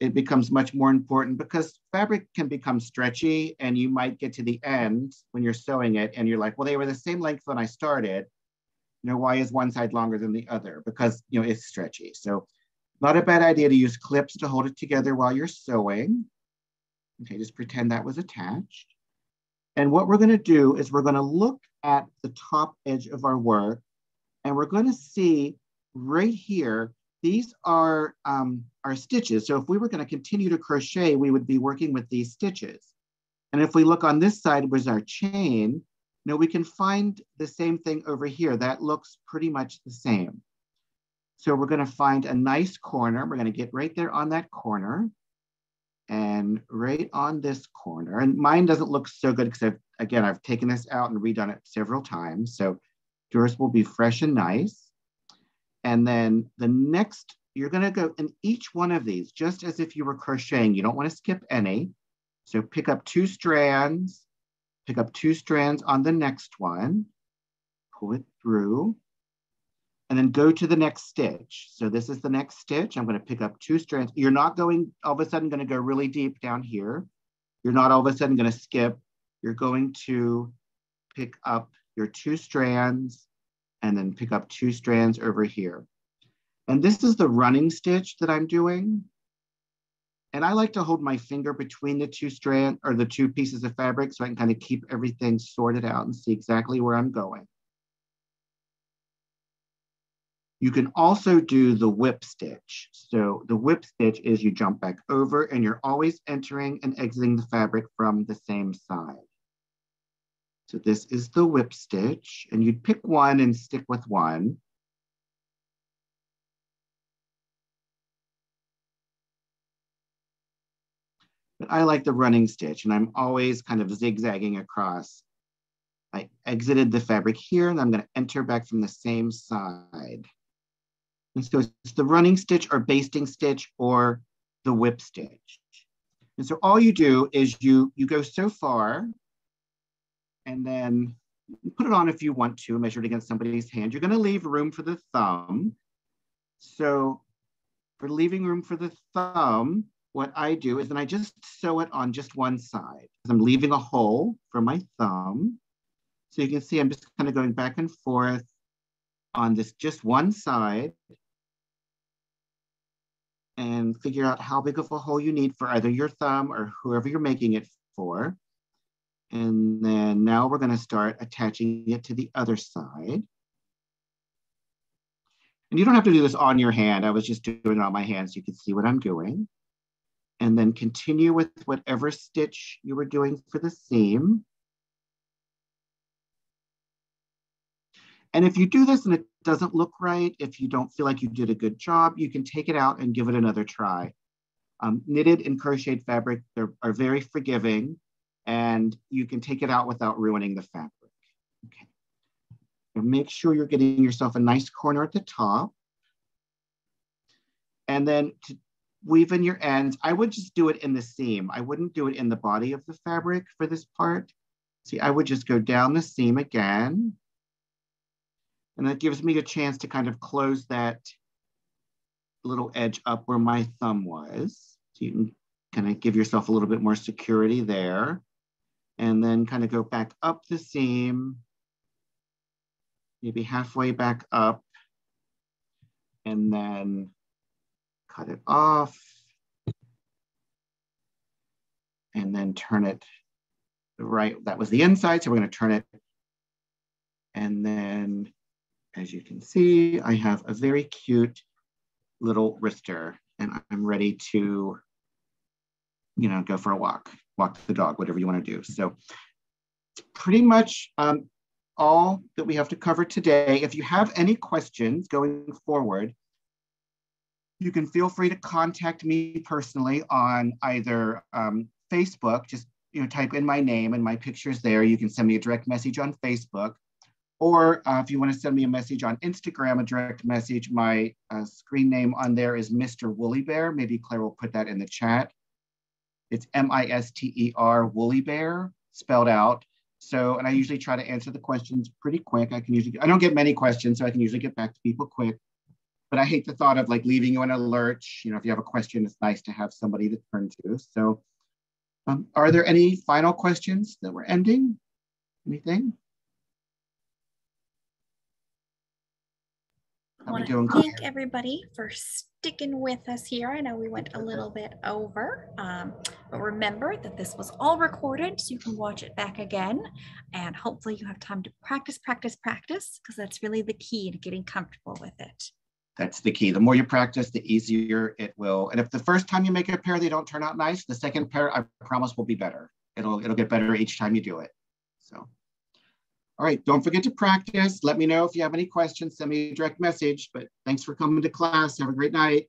it becomes much more important because fabric can become stretchy and you might get to the end when you're sewing it and you're like, well, they were the same length when I started. You know, why is one side longer than the other? Because, you know, it's stretchy. So not a bad idea to use clips to hold it together while you're sewing. Okay, just pretend that was attached. And what we're gonna do is we're gonna look at the top edge of our work and we're gonna see right here, these are um, our stitches. So if we were gonna continue to crochet, we would be working with these stitches. And if we look on this side was our chain, now we can find the same thing over here. That looks pretty much the same. So we're gonna find a nice corner. We're gonna get right there on that corner and right on this corner. And mine doesn't look so good because I've, again, I've taken this out and redone it several times. So yours will be fresh and nice. And then the next, you're gonna go in each one of these, just as if you were crocheting. You don't wanna skip any. So pick up two strands, pick up two strands on the next one, pull it through, and then go to the next stitch. So this is the next stitch. I'm going to pick up two strands. You're not going all of a sudden going to go really deep down here. You're not all of a sudden going to skip. You're going to pick up your two strands and then pick up two strands over here. And this is the running stitch that I'm doing. And I like to hold my finger between the two strand or the two pieces of fabric so I can kind of keep everything sorted out and see exactly where I'm going. You can also do the whip stitch. So the whip stitch is you jump back over and you're always entering and exiting the fabric from the same side. So this is the whip stitch and you'd pick one and stick with one. But I like the running stitch and I'm always kind of zigzagging across. I exited the fabric here and I'm gonna enter back from the same side. And so it's the running stitch or basting stitch or the whip stitch. And so all you do is you, you go so far and then put it on if you want to, measure it against somebody's hand. You're gonna leave room for the thumb. So for leaving room for the thumb, what I do is then I just sew it on just one side. I'm leaving a hole for my thumb. So you can see I'm just kind of going back and forth on this just one side and figure out how big of a hole you need for either your thumb or whoever you're making it for. And then now we're gonna start attaching it to the other side. And you don't have to do this on your hand. I was just doing it on my hand so you can see what I'm doing and then continue with whatever stitch you were doing for the seam. And if you do this and it doesn't look right, if you don't feel like you did a good job, you can take it out and give it another try. Um, knitted and crocheted fabric are very forgiving and you can take it out without ruining the fabric. Okay. And make sure you're getting yourself a nice corner at the top. And then to weave in your ends. I would just do it in the seam. I wouldn't do it in the body of the fabric for this part. See, I would just go down the seam again. And that gives me a chance to kind of close that little edge up where my thumb was. So you can kind of give yourself a little bit more security there. And then kind of go back up the seam, maybe halfway back up. And then cut it off, and then turn it right, that was the inside, so we're gonna turn it. And then, as you can see, I have a very cute little wrister, and I'm ready to, you know, go for a walk, walk the dog, whatever you wanna do. So it's pretty much um, all that we have to cover today. If you have any questions going forward, you can feel free to contact me personally on either um, Facebook, just you know, type in my name and my pictures there. You can send me a direct message on Facebook. Or uh, if you want to send me a message on Instagram, a direct message, my uh, screen name on there is Mr. Woolly Bear. Maybe Claire will put that in the chat. It's M-I-S-T-E-R Woolly Bear spelled out. So, and I usually try to answer the questions pretty quick. I can usually, I don't get many questions, so I can usually get back to people quick but I hate the thought of like leaving you in a lurch. You know, if you have a question, it's nice to have somebody to turn to. So um, are there any final questions that we're ending? Anything? I want to thank everybody for sticking with us here. I know we went a little bit over, um, but remember that this was all recorded so you can watch it back again. And hopefully you have time to practice, practice, practice, because that's really the key to getting comfortable with it. That's the key. The more you practice, the easier it will. And if the first time you make a pair, they don't turn out nice, the second pair, I promise, will be better. It'll, it'll get better each time you do it. So, all right, don't forget to practice. Let me know if you have any questions, send me a direct message, but thanks for coming to class. Have a great night.